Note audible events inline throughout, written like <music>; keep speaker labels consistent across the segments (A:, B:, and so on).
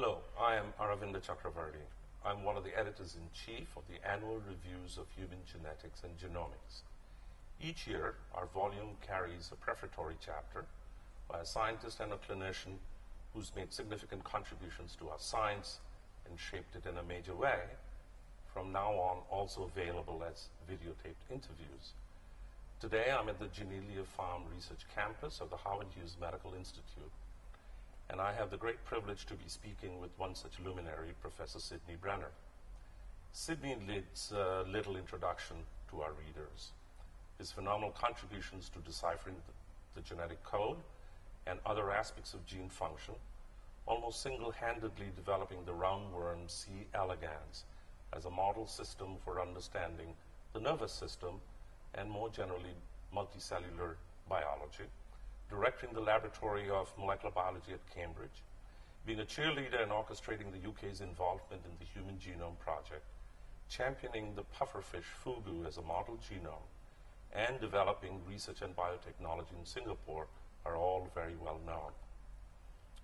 A: Hello, I am Aravinda Chakravarti. I'm one of the editors-in-chief of the annual reviews of human genetics and genomics. Each year, our volume carries a prefatory chapter by a scientist and a clinician who's made significant contributions to our science and shaped it in a major way, from now on also available as videotaped interviews. Today, I'm at the Janelia Farm Research Campus of the Howard Hughes Medical Institute, and I have the great privilege to be speaking with one such luminary, Professor Sydney Brenner. Sydney needs a little introduction to our readers. His phenomenal contributions to deciphering the, the genetic code and other aspects of gene function, almost single-handedly developing the roundworm C. elegans as a model system for understanding the nervous system and more generally multicellular biology, directing the Laboratory of Molecular Biology at Cambridge, being a cheerleader and orchestrating the UK's involvement in the Human Genome Project, championing the pufferfish fugu as a model genome, and developing research and biotechnology in Singapore are all very well known.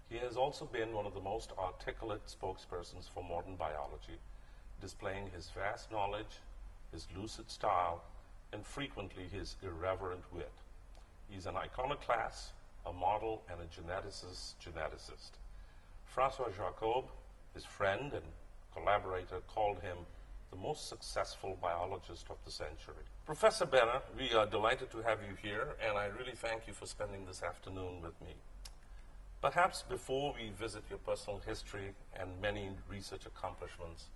A: He has also been one of the most articulate spokespersons for modern biology, displaying his vast knowledge, his lucid style, and frequently his irreverent wit. He's an iconoclast, a model, and a geneticist geneticist. Francois Jacob, his friend and collaborator, called him the most successful biologist of the century. Professor Brenner, we are delighted to have you here, and I really thank you for spending this afternoon with me. Perhaps before we visit your personal history and many research accomplishments,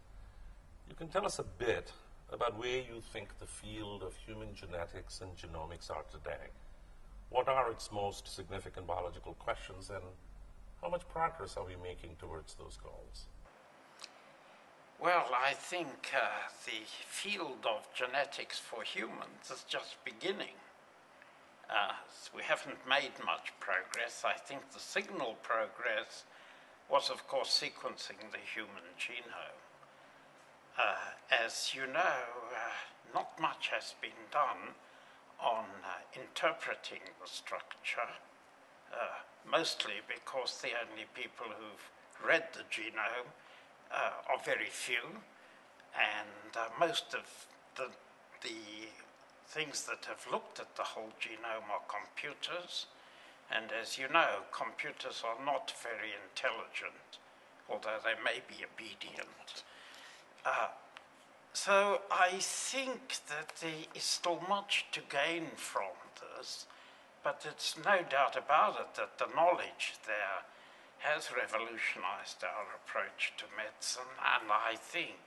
A: you can tell us a bit about where you think the field of human genetics and genomics are today. What are its most significant biological questions, and how much progress are we making towards those goals?
B: Well, I think uh, the field of genetics for humans is just beginning. Uh, we haven't made much progress. I think the signal progress was, of course, sequencing the human genome. Uh, as you know, uh, not much has been done on uh, interpreting the structure, uh, mostly because the only people who've read the genome uh, are very few, and most of the, the things that have looked at the whole genome are computers, and as you know, computers are not very intelligent, although they may be obedient. Uh, so I think that there is still much to gain from this, but it's no doubt about it that the knowledge there has revolutionized our approach to medicine, and I think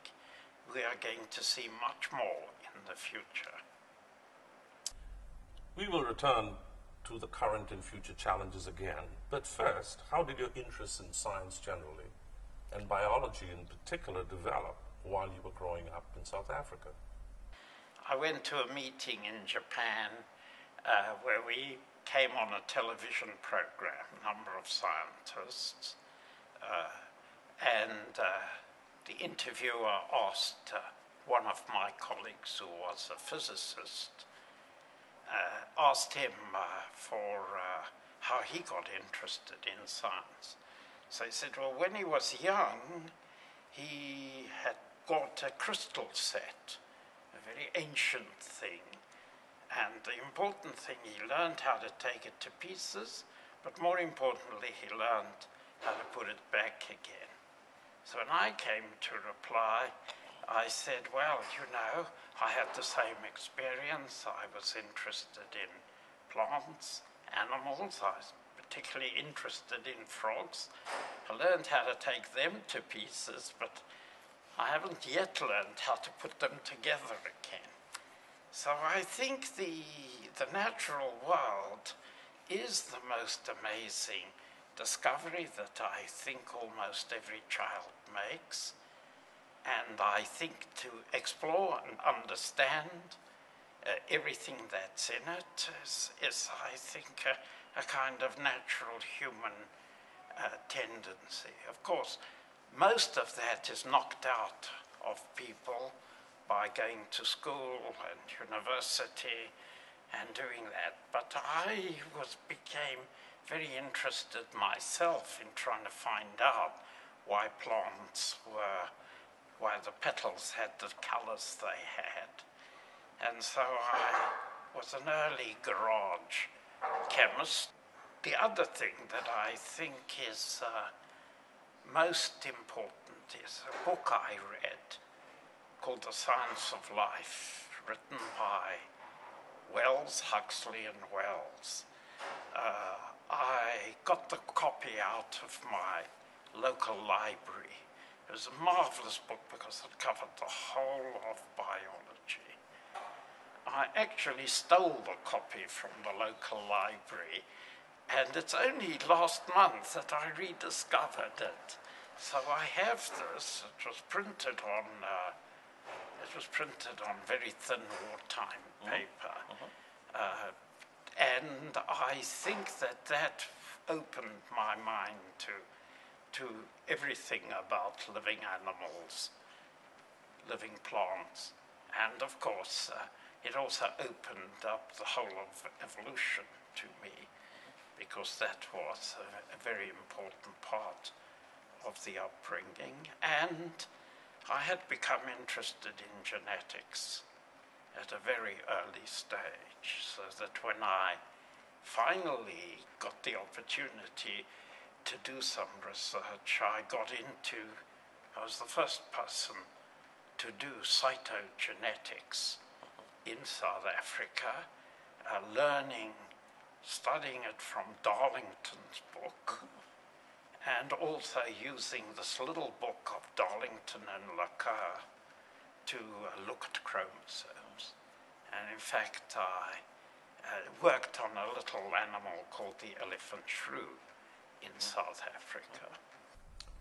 B: we are going to see much more in the future.
A: We will return to the current and future challenges again, but first, how did your interest in science generally, and biology in particular, develop while you were growing up in South Africa?
B: I went to a meeting in Japan uh, where we came on a television program, a number of scientists, uh, and uh, the interviewer asked uh, one of my colleagues who was a physicist, uh, asked him uh, for how he got interested in science. So he said, well, when he was young, he had got a crystal set, a very ancient thing, and the important thing, he learned how to take it to pieces, but more importantly, he learned how to put it back again. So when I came to reply, I said, well, you know, I had the same experience. I was interested in plants, animals. I was particularly interested in frogs. I learned how to take them to pieces, but I haven't yet learned how to put them together again. So I think the, the natural world is the most amazing discovery that I think almost every child makes. And I think to explore and understand uh, everything that's in it is, is I think, a, a, kind of natural human uh, tendency. Of course, most of that is knocked out of people by going to school and university and doing that. But I was became very interested myself in trying to find out why plants were, why the petals had the colors they had. And so I was an early garage chemist. The other thing that I think is uh, most important is a book I read called The Science of Life, written by Wells, Huxley, and Wells. Uh, I got the copy out of my local library. It was a marvelous book because it covered the whole of biology. I actually stole the copy from the local library, and it's only last month that I rediscovered it. So I have this. It was printed on. Uh, it was printed on very thin wartime paper. Uh, and I think that that opened my mind to, to everything about living animals, living plants, and of course, uh, it also opened up the whole of evolution to me, because that was a, a very important part of the upbringing. And I had become interested in genetics at a very early stage, so that when I finally got the opportunity to do some research, I got into, I was the first person to do cytogenetics in South Africa, uh, learning, studying it from Darlington's book, and also using this little book of Darlington and La Cour to uh, look at chromosomes. And in fact, I uh, worked on a little animal called the elephant shrew in South Africa.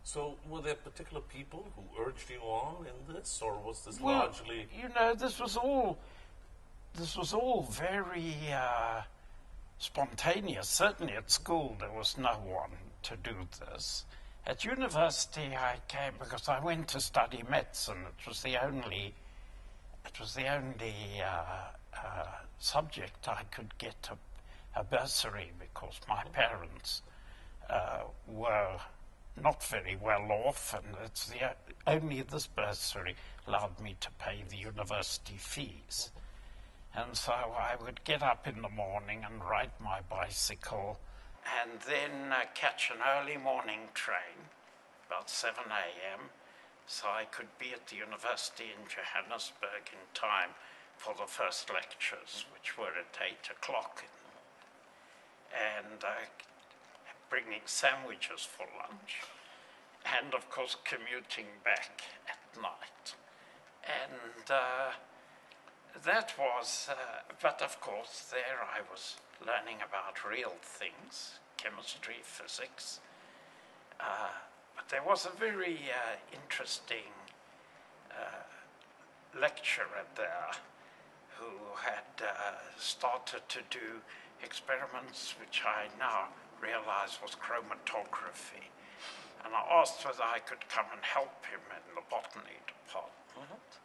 A: So, were there particular people who urged you on in this, or was this
B: Well,
A: largely?
B: you know, this was all, this was all very uh, spontaneous. Certainly at school, there was no one to do this. At university, I came because I went to study medicine. It was the only, it was the only uh, uh, subject I could get a, a bursary because my parents uh, were not very well off, and it's the only this bursary allowed me to pay the university fees. And so I would get up in the morning and ride my bicycle and then uh, catch an early morning train, about 7 a.m., so I could be at the university in Johannesburg in time for the first lectures, which were at 8 o'clock. And uh, bringing sandwiches for lunch, and of course, commuting back at night. And uh, that was, uh, but of course, there I was learning about real things chemistry, physics. Uh, but there was a very uh, interesting uh, lecturer there who had uh, started to do experiments which I now realize was chromatography. And I asked whether I could come and help him in the botany department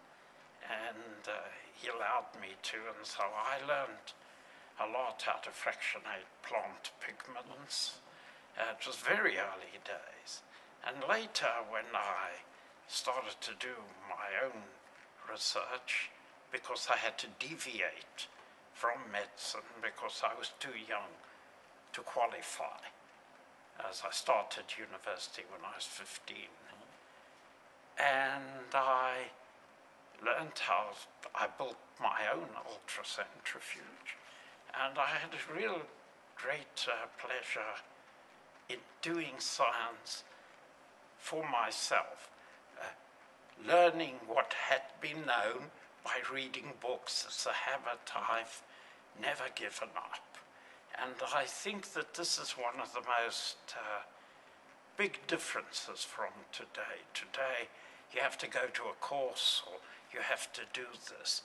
B: and uh, he allowed me to, and so I learned a lot how to fractionate plant pigments. Uh, it was very early days. And later, when I started to do my own research, because I had to deviate from medicine because I was too young to qualify, as I started university when I was 15. And I learned how I built my own ultracentrifuge. And I had a real great uh, pleasure in doing science for myself, uh, learning what had been known by reading books. It's a habit I've never given up. And I think that this is one of the most uh, big differences from today. Today, you have to go to a course or you have to do this.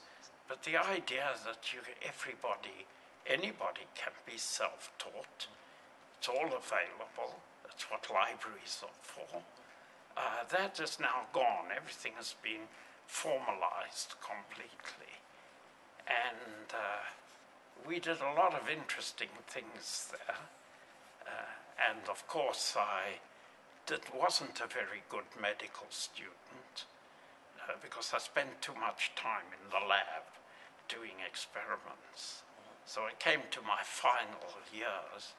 B: But the idea that you, everybody, anybody can be self taught, it's all available, that's what libraries are for. Uh, that is now gone. Everything has been formalized completely. And uh, we did a lot of interesting things there. Uh, and of course, I did, wasn't a very good medical student uh, because I spent too much time in the lab doing experiments. So I came to my <laughs> final years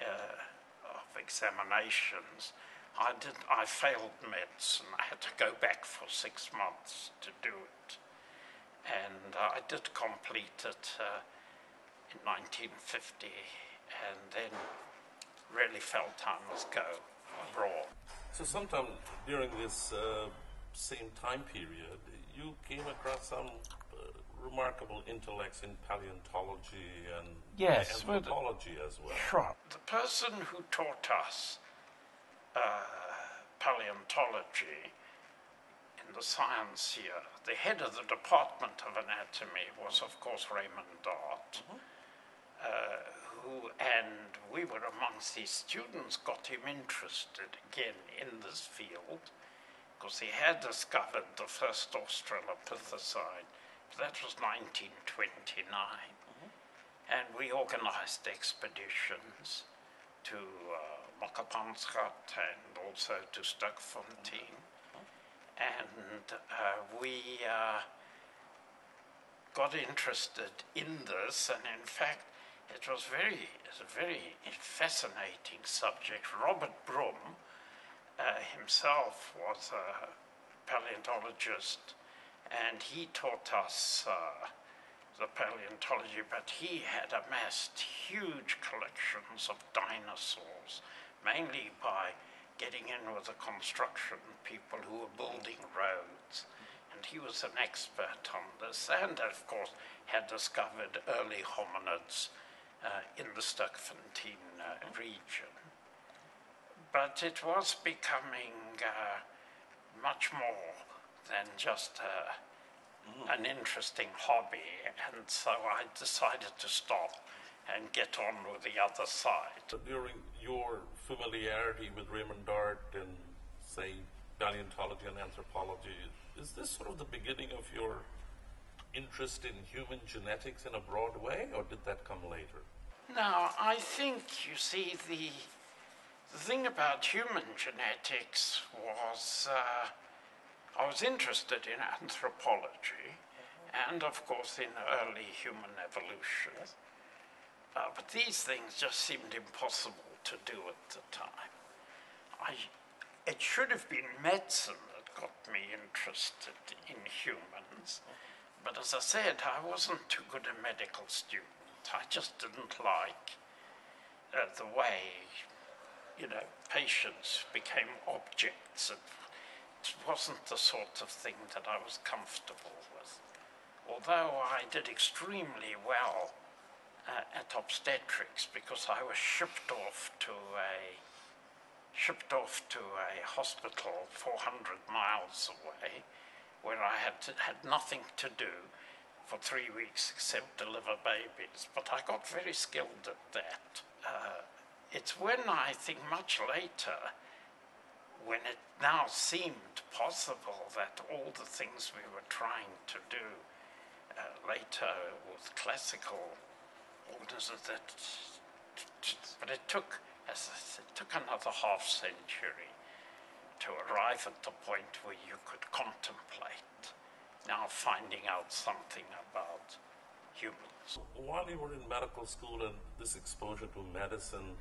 B: uh, of examinations. I did. I failed medicine. I had to go back for six months to do it, and uh, I did complete it uh, in 1950, and then really felt I must go abroad.
A: So, sometime during this uh, same time period, you came across some uh, remarkable intellects in paleontology and
C: Yes, well, the-
A: anthropology as well.
C: Sure.
B: The person who taught us uh, paleontology in the science here, the head of the Department of Anatomy was, of course, Raymond Dart, uh, who, and we were amongst his students, got him interested again in this field because he had discovered the first Australopithecine. That was 1929. And we organized expeditions to uh, Makapansgat and also to Sterkfontein. And uh, we uh, got interested in this, and in fact, it was very, it's a very fascinating subject. Robert Broom uh, himself was a paleontologist, and he taught us uh, the paleontology, but he had amassed huge collections of dinosaurs, mainly by getting in with the construction people who were building roads. And he was an expert on this, and of course, had discovered early hominids uh, in the Sterkfontein uh, region. But it was becoming uh, much more than just uh, an interesting hobby, and so I decided to stop and get on with the other side.
A: During your familiarity with Raymond Dart and, say, paleontology and anthropology, is this sort of the beginning of your interest in human genetics in a broad way, or did that come later?
B: Now, I think, you see, the, the thing about human genetics was uh, I was interested in anthropology and, of course, in early human evolution. Uh, but these things just seemed impossible to do at the time. I, it should have been medicine that got me interested in humans. But as I said, I wasn't too good a medical student. I just didn't like uh, the way, you know, patients became objects. It, it wasn't the sort of thing that I was comfortable with. Although I did extremely well uh, at obstetrics because I was shipped off to a shipped off to a hospital 400 miles away where I had, to, had nothing to do for three weeks except deliver babies. But I got very skilled at that. Uh, it's when I think much later, when it now seemed possible that all the things we were trying to do uh, later with classical organisms, that, but it took, as I said, it took another half century to arrive at the point where you could contemplate now finding out something about humans.
A: While you were in medical school and this exposure to medicine,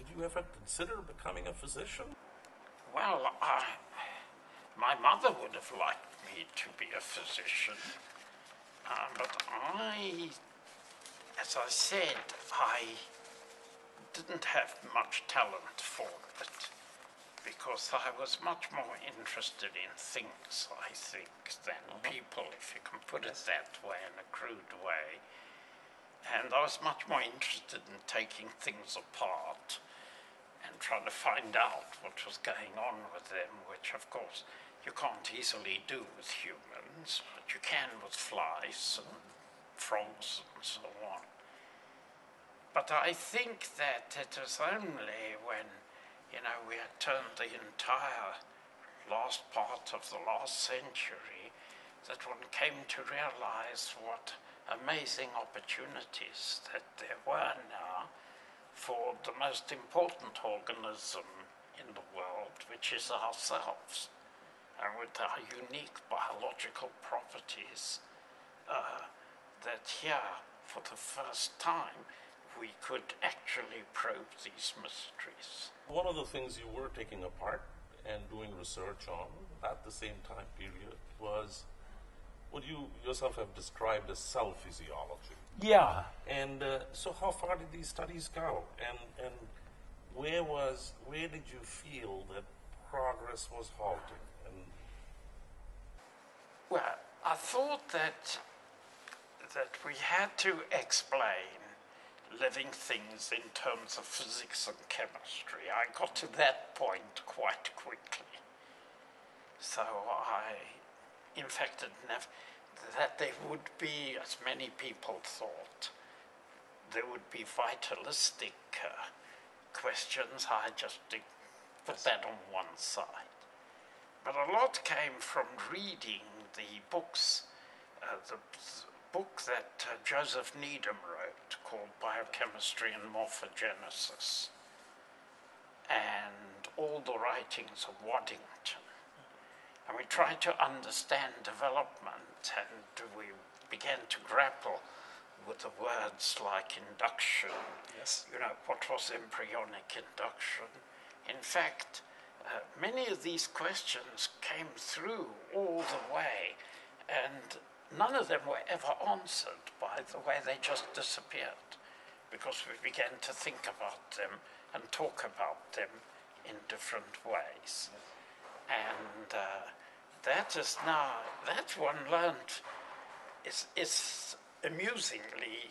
A: did you ever consider becoming a physician?
B: Well, I, my mother would have liked me to be a physician, uh, but I, as I said, I didn't have much talent for it because I was much more interested in things, I think, than people, if you can put it that way, in a crude way. And I was much more interested in taking things apart trying to find out what was going on with them, which, of course, you can't easily do with humans, but you can with flies and frogs and so on. But I think that it was only when, you know, we had turned the entire last part of the last century that one came to realize what amazing opportunities that there were now for the most important organism in the world, which is ourselves, and with our unique biological properties, uh, that here, for the first time, we could actually probe these mysteries.
A: One of the things you were taking apart and doing research on at the same time period was what you yourself have described as cell physiology.
C: Yeah.
A: And uh, so, how far did these studies go? And and where was where did you feel that progress was halting? And
B: Well, I thought that that we had to explain living things in terms of physics and chemistry. I got to that point quite quickly. So I, in fact, never, that there would be, as many people thought, there would be vitalistic uh, questions. I just put that on one side. But a lot came from reading the books, uh, the s- book that uh, Joseph Needham wrote called Biochemistry and Morphogenesis, and all the writings of Waddington. And we tried to understand development, and we began to grapple with the words like induction,
C: Yes.
B: you know, what was embryonic induction. In fact, uh, many of these questions came through all the way, and none of them were ever answered by the way they just disappeared, because we began to think about them and talk about them in different ways. And uh, that is now, that one learned is, is amusingly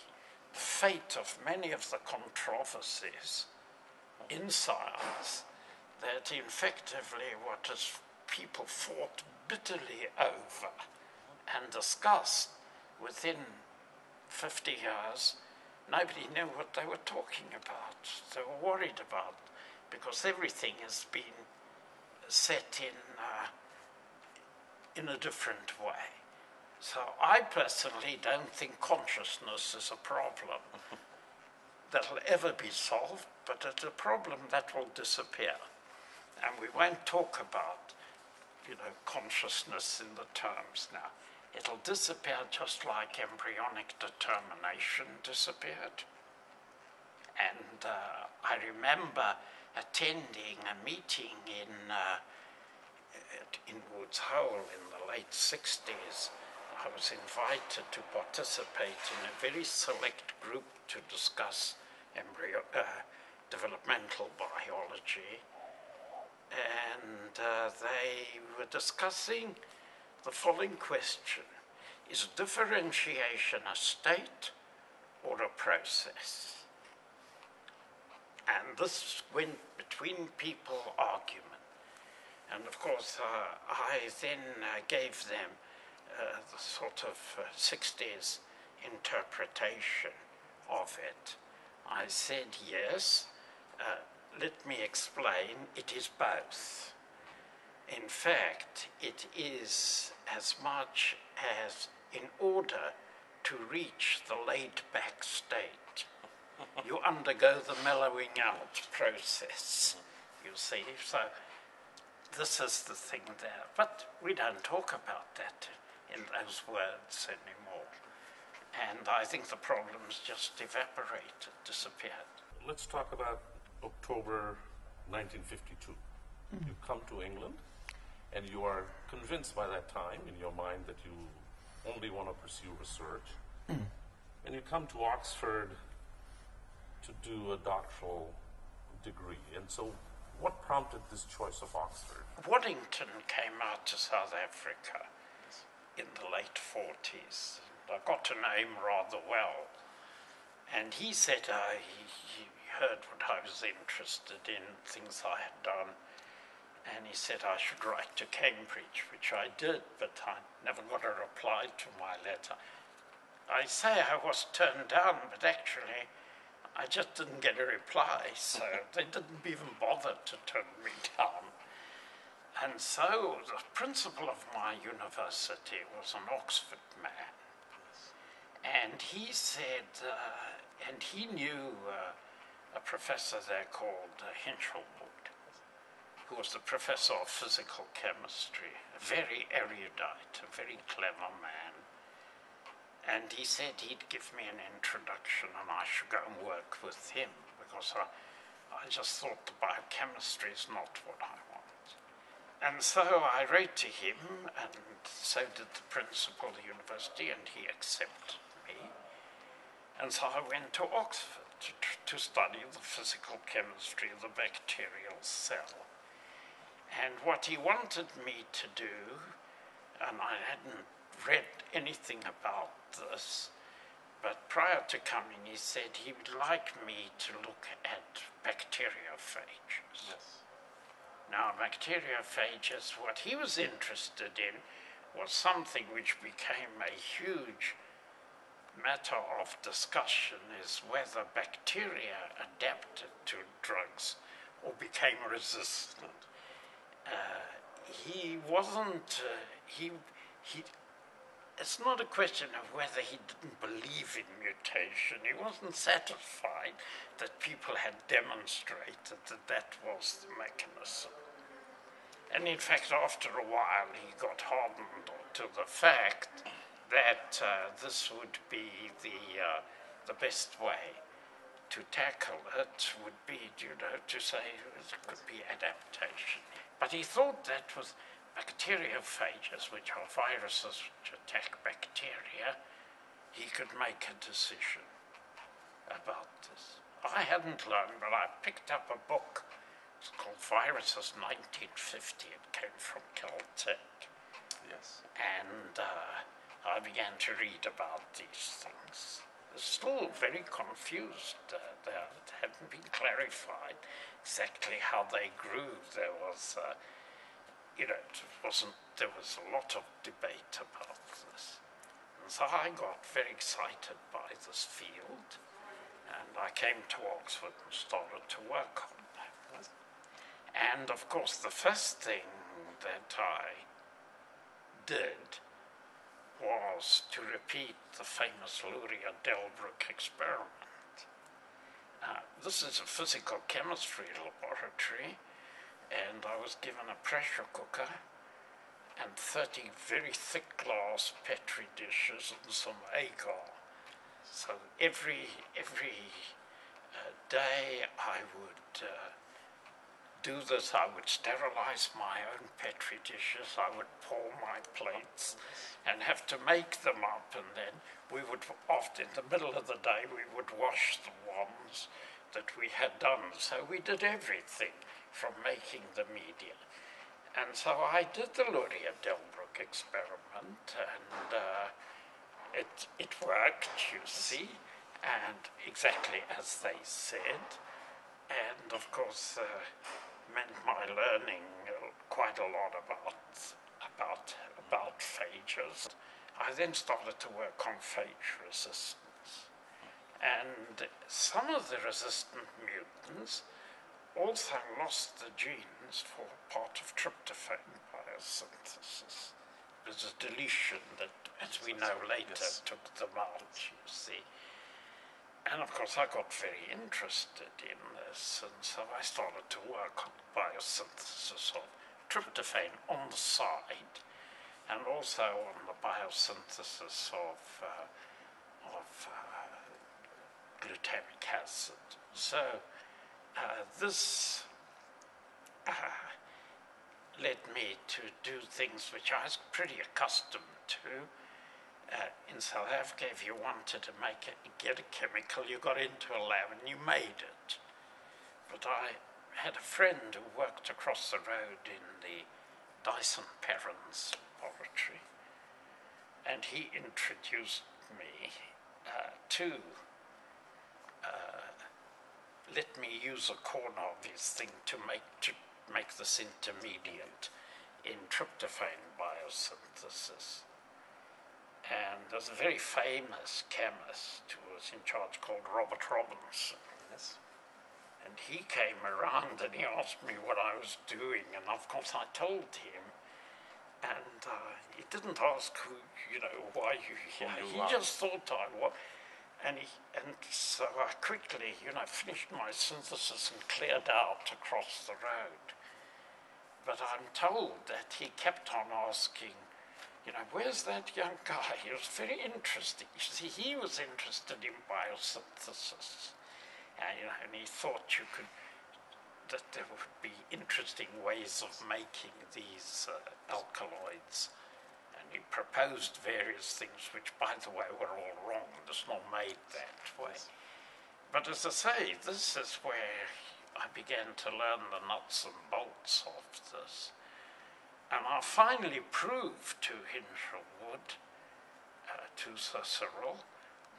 B: the fate of many of the controversies in science that effectively what is people fought bitterly over and discussed within 50 years, nobody knew what they were talking about. They were worried about because everything has been set in, uh, in a different way. So I personally don't think consciousness is a problem <laughs> that'll ever be solved, but it's a problem that will disappear. And we won't talk about, you know, consciousness in the terms now. It'll disappear just like embryonic determination disappeared. And uh, I remember attending a meeting in, uh, in Woods Hole in late 60s. I was invited to participate in a very select group to discuss embryo, uh, developmental biology. And uh, they were discussing the following question Is differentiation a state or a process? And this went between people argument. And of course, uh, I then uh, gave them uh, the sort of uh, 60s interpretation of it. I said, yes, uh, let me explain, it is both. In fact, it is as much as in order to reach the laid back state, you undergo the mellowing out process, you see. So, this is the thing there. But we don't talk about that in those words anymore. And I think the problem's just evaporated, disappeared.
A: let's talk about October 1952. Mm-hmm. You come to England, and you are convinced by that time in your mind that you only want to pursue research. Mm. And you come to Oxford to do a doctoral degree. And so, what prompted this choice of Oxford?
B: Waddington came out to South Africa in the late 40s. I got to know him rather well. And he said uh, he, he heard what I was interested in, things I had done. And he said I should write to Cambridge, which I did, but I never got a reply to my letter. I say I was turned down, but actually I just didn't get a reply, so <laughs> they didn't even bother to turn me down. And so the principal of my university was an Oxford man. And he said, uh, and he knew uh, a professor there called uh, Hinshelwood. who was the professor of physical chemistry, a very erudite, a very clever man. And he said he'd give me an introduction and I should go and work with him because I, I just thought the biochemistry is not what I want. And so I wrote to him, and so did the principal of the university, and he accepted me. And so I went to Oxford to, to study the physical chemistry of the bacterial cell. And what he wanted me to do, and I hadn't read anything about this, but prior to coming, he said he would like me to look at bacteriophages.
A: Yes.
B: Now, bacteriophages, what he was interested in was something which became a huge matter of discussion is whether bacteria adapted to drugs or became resistant. Uh, he wasn't, uh, he, he, it's not a question of whether he didn't believe in mutation. He wasn't satisfied that people had demonstrated that that was the mechanism. And in fact, after a while, he got hardened to the fact that uh, this would be the, uh, the best way to tackle it would be, you know, to say it could be adaptation. But he thought that with bacteriophages, which are viruses which attack bacteria, he could make a decision about this. I hadn't learned, but I picked up a book. It's called Viruses 1950. It came from Caltech.
A: Yes.
B: And uh, I began to read about these things. Still very confused. Uh, they hadn't been clarified exactly how they grew. There was, uh, you know, it wasn't. There was a lot of debate about this, and so I got very excited by this field, and I came to Oxford and started to work on that. And of course, the first thing that I did was to repeat the famous Luria Delbruck experiment. Uh, this is a physical chemistry laboratory, and I was given a pressure cooker and 30 very thick glass Petri dishes and some agar. So every, every uh, day I would uh, do this, I would sterilize my own Petri dishes, I would pour my plates and have to make them up, and then we would, often in the middle of the day, we would wash the ones that we had done. So we did everything from making the media. And so I did the Luria Delbruck experiment, and uh, it, it worked, you see, and exactly as they said. And of course, uh, meant my learning quite a lot about about about phages. I then started to work on phage resistance, and some of the resistant mutants also lost the genes for part of tryptophan biosynthesis. There's a deletion that, as we know later,
A: Yes.
B: took them out. You see. And of course, I got very interested in this, and so I started to work on biosynthesis of tryptophan on the side, and also on the biosynthesis of, uh, of uh, glutamic acid. So uh, this uh, led me to do things which I was pretty accustomed to. Uh, in South Africa, if you wanted to make it, get a chemical, you got into a lab and you made it. But I had a friend who worked across the road in the Dyson Perrins laboratory, and he introduced me uh, to let me use a corner of his thing to make to make this intermediate in tryptophan biosynthesis. And there's a very famous chemist who was in charge called Robert Robinson.
A: Yes.
B: And he came around and he asked me what I was doing, and of course I told him. And uh, he didn't ask who, you know, why you here. He just thought I was. And, he, and so I quickly, you know, finished my synthesis and cleared out across the road. but I'm told that he kept on asking, you know, where's that young guy? He was very interesting. You see, he was interested in biosynthesis. And, you know, and he thought you could, that there would be interesting ways of making these uh, alkaloids. And he proposed various things, which, by the way, were all wrong. It's not made that way. But as I say, this is where I began to learn the nuts and bolts of this. And I finally proved to Hinshelwood, uh, to Cyril,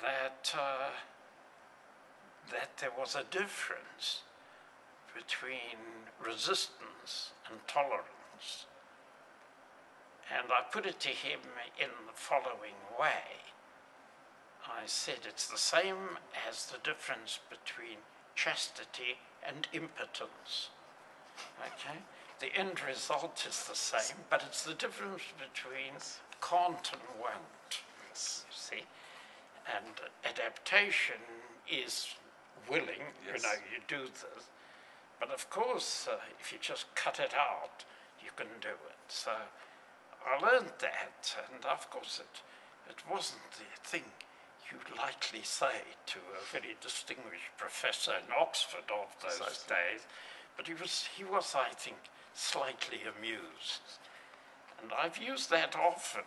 B: that, uh, that there was a difference between resistance and tolerance. And I put it to him in the following way. I said it's the same as the difference between chastity and impotence. Okay? The end result is the same, but it's the difference between can't and won't. You see? And adaptation is willing,
A: Yes.
B: you know, you do this. But of course, uh, if you just cut it out, you can do it. So I learned that, and of course, it, it wasn't the thing you'd likely say to a very distinguished professor in Oxford of those
A: Precisely.
B: days. But he was, he was, I think, slightly amused. And I've used that often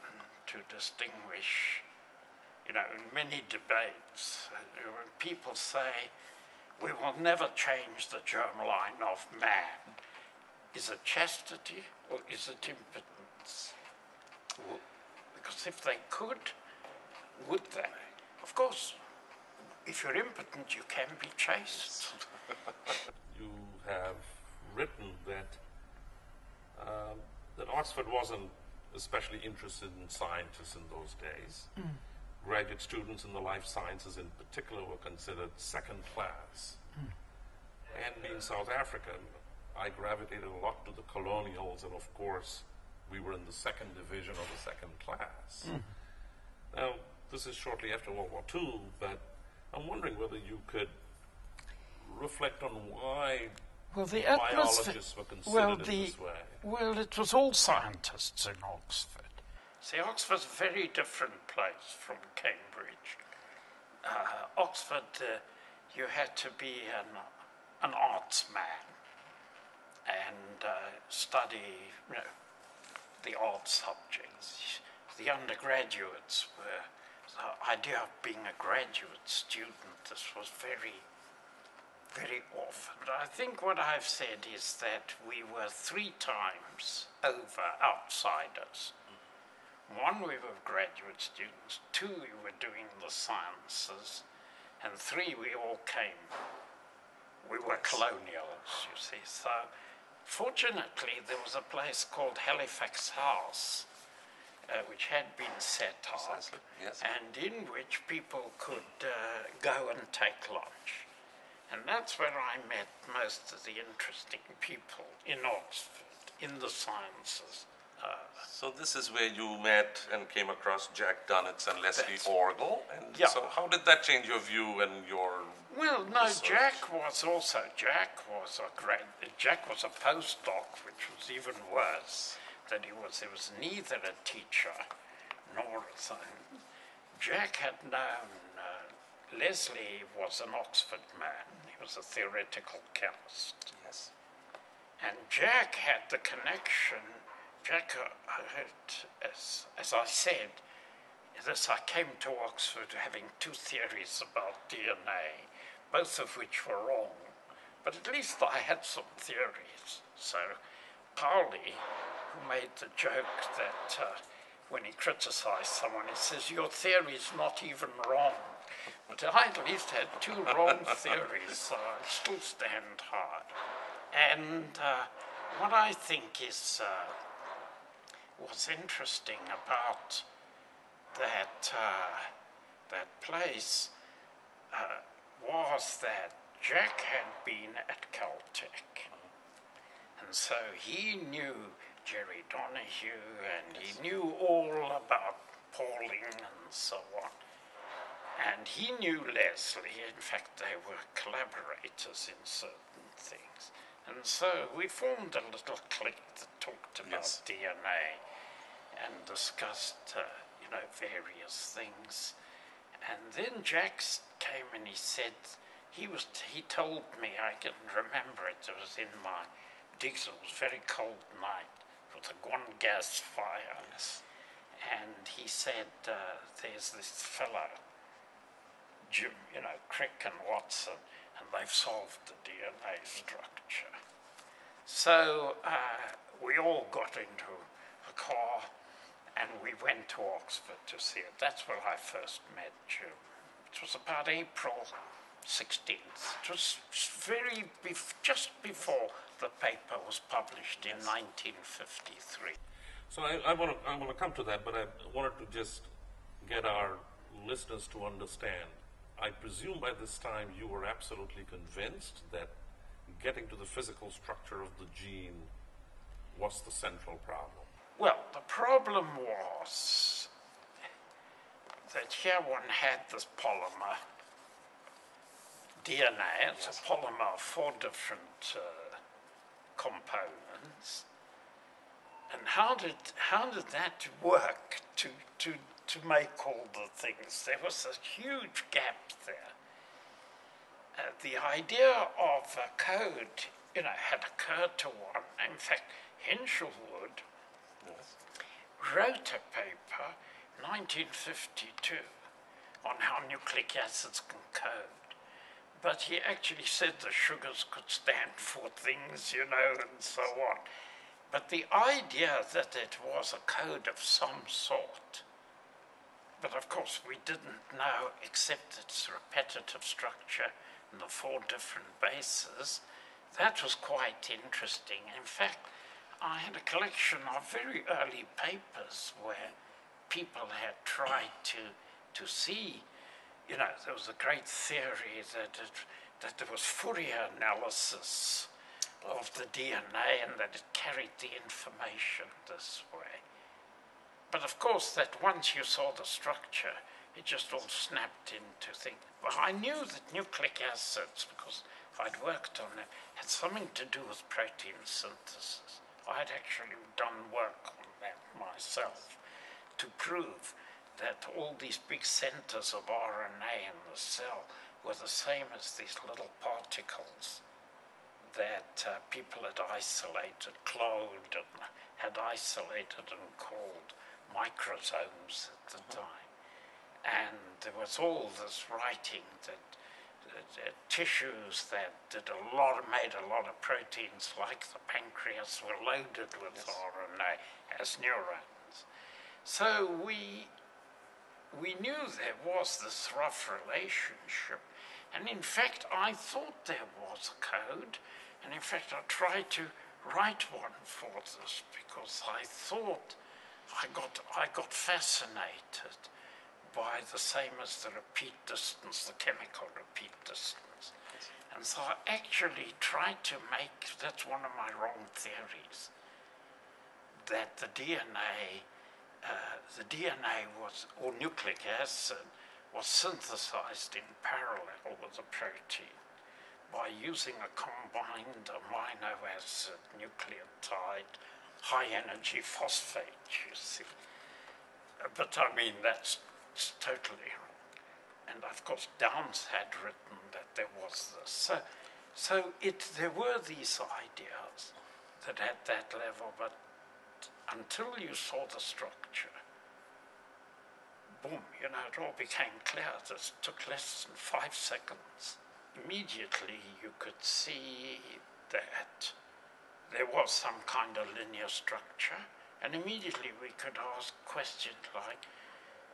B: to distinguish, you know, in many debates, uh, when people say, we will never change the germline of man. Is it chastity or is it impotence? Because if they could, would they? Of course, if you're impotent, you can be chaste. <laughs>
A: You have written that um, that Oxford wasn't especially interested in scientists in those days. Mm. Graduate students in the life sciences, in particular, were considered second class. Mm. And being South African, I gravitated a lot to the colonials, and of course, we were in the second division of the second class. Mm. Now, this is shortly after World War II, but I'm wondering whether you could reflect on why
B: Well, the
A: biologists were considered
B: Well,
A: in this way.
B: well, it was all scientists in Oxford. See, Oxford's a very different place from Cambridge. Uh, Oxford, uh, you had to be an, an arts man and uh, study, you know, the art subjects. The undergraduates were the idea of being a graduate student. This was very very often. I think what I've said is that we were three times over outsiders. One, we were graduate students. Two, we were doing the sciences. And three, we all came. We were colonials, you see. So, fortunately, there was a place called Halifax House, uh, which had been set up,
A: Precisely, yes.
B: and in which people could uh, go and take lunch. And that's where I met most of the interesting people in Oxford, in the sciences. Uh,
A: So this is where you met and came across Jack Dunitz and Leslie Orgel. And
B: Yeah.
A: so how did that change your view and your
B: well, no,
A: research?
B: Jack was also, Jack was a grad, Jack was a postdoc, which was even worse, that he was, he was neither a teacher nor a scientist. Jack had known, uh, Leslie was an Oxford man, he was a theoretical chemist.
A: Yes.
B: And Jack had the connection. Jack, uh, had, as, as I said, this I came to Oxford having two theories about DNA, both of which were wrong, but at least I had some theories. So, Pauli, who made the joke that uh, when he criticized someone, he says, Your theory is not even wrong. But I at least had two wrong <laughs> theories, so I still stand hard. And uh, what I think is uh, what's interesting about that uh, that place uh, was that Jack had been at Caltech, and so he knew Jerry Donohue, and he knew all about Pauling and so on. And he knew Leslie. In fact, they were collaborators in certain things. And so we formed a little clique that talked about
A: Yes.
B: DNA and discussed, uh, you know, various things. And then Jax came and he said, he was, he told me, I can remember it, it was in my digs, it was a very cold night with a one gas fire. And he said, uh, there's this fellow, Jim, you know, Crick and Watson, and they've solved the DNA structure. So uh, we all got into a car and we went to Oxford to see it. That's where I first met Jim. It was about April 16th. It was very bef- just before the paper was published in 1953.
A: So I, I want to I want to come to that, but I wanted to just get our listeners to understand. I presume by this time you were absolutely convinced that getting to the physical structure of the gene was the central problem.
B: Well, the problem was that here one had this polymer, DNA, it's a polymer of four different uh, components. And how did, how did that work to, to, to make all the things? There was a huge gap there. Uh, the idea of a code, you know, had occurred to one. In fact, Hinshelwood wrote a paper, 1952, on how nucleic acids can code. But he actually said the sugars could stand for things, you know, and so on. But the idea that it was a code of some sort, but of course we didn't know except its repetitive structure and the four different bases, that was quite interesting. In fact, I had a collection of very early papers where people had tried to, to see, you know, there was a great theory that, it, that there was Fourier analysis of the DNA and that it carried the information this way. But of course, that once you saw the structure, it just all snapped into things. Well, I knew that nucleic acids, because I'd worked on them, had something to do with protein synthesis. I had actually done work on that myself to prove that all these big centers of RNA in the cell were the same as these little particles that uh, people had isolated, Claude, and had isolated and called microsomes at the time. And there was all this writing that, uh, tissues that did a lot, made a lot of proteins, like the pancreas, were loaded with RNA as neurons. So we we knew there was this rough relationship. And in fact, I thought there was a code. And in fact, I tried to write one for this because I thought I got, I got fascinated by the same as the repeat distance, the chemical repeat distance. And so I actually tried to make, that's one of my wrong theories, that the DNA uh, the DNA was, or nucleic acid, was synthesized in parallel with the protein by using a combined amino acid nucleotide high energy phosphate, you see. Uh, But I mean, that's totally wrong. And of course, Dounce had written that there was this. So, so it, there were these ideas that at that level, but until you saw the structure, boom, you know, it all became clear. This took less than five seconds. Immediately, you could see that there was some kind of linear structure, and immediately we could ask questions like,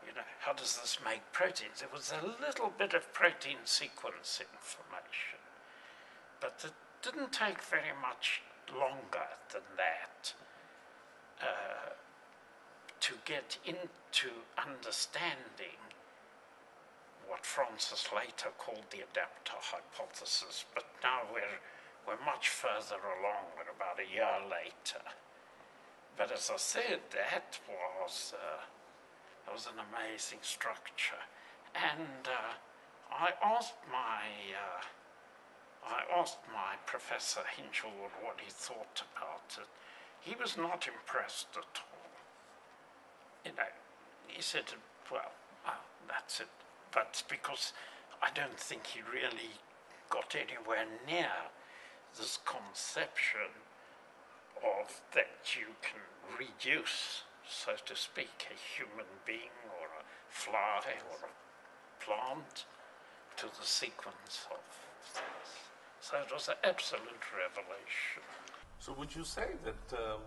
B: you know, how does this make proteins? There was a little bit of protein sequence information, but it didn't take very much longer than that uh, to get into understanding what Francis later called the adapter hypothesis, but now we're, we're much further along, we're about a year later. But as I said, that was, uh, that was an amazing structure. And uh, I asked my, uh, I asked my Professor Hinshelwood what he thought about it. He was not impressed at all. You know, he said, well, that's it. But because I don't think he really got anywhere near this conception of that you can reduce, so to speak, a human being or a fly or a plant to the sequence of things. So it was an absolute revelation.
A: So would you say that um,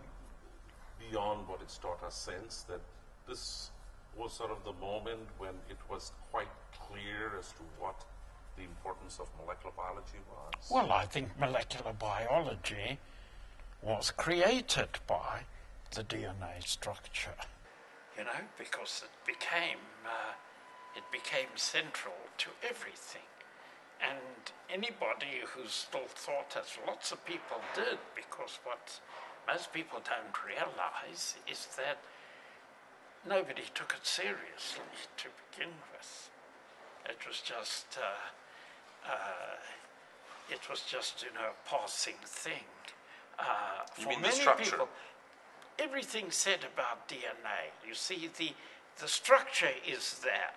A: beyond what it's taught us since, that this was sort of the moment when it was quite clear as to what the importance of molecular biology was?
B: Well, I think molecular biology was created by the DNA structure. You know, because it became uh, it became central to everything. And anybody who's still thought, as lots of people did, because what most people don't realize is that nobody took it seriously to begin with. It was just, uh, uh, it was just, you know, a passing thing. Uh,
A: You
B: for
A: mean the
B: many
A: structure?
B: people, everything said about DNA, you see, the, the structure is there.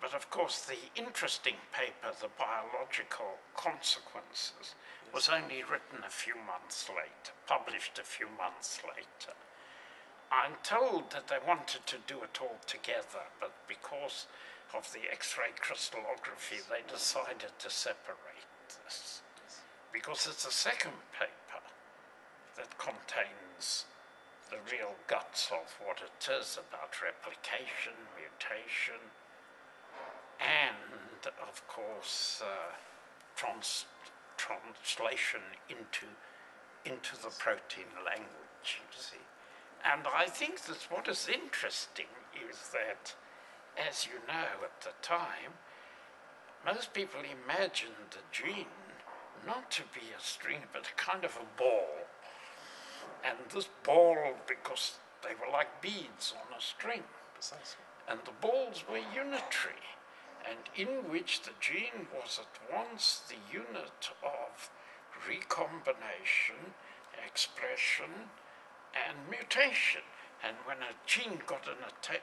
B: But of course, the interesting paper, The Biological Consequences, was only written a few months later, published a few months later. I'm told that they wanted to do it all together, but because of the X ray crystallography, they decided to separate this. Because it's a second paper that contains the real guts of what it is about replication, mutation, and of course, uh, trans- translation into, into the protein language, you see. And I think that what is interesting is that, as you know, at the time, most people imagined the gene not to be a string, but a kind of a ball. And this ball, because they were like beads on a string,
A: Precisely.
B: and the balls were unitary, and in which the gene was at once the unit of recombination, expression, and mutation. And when a gene got an attack,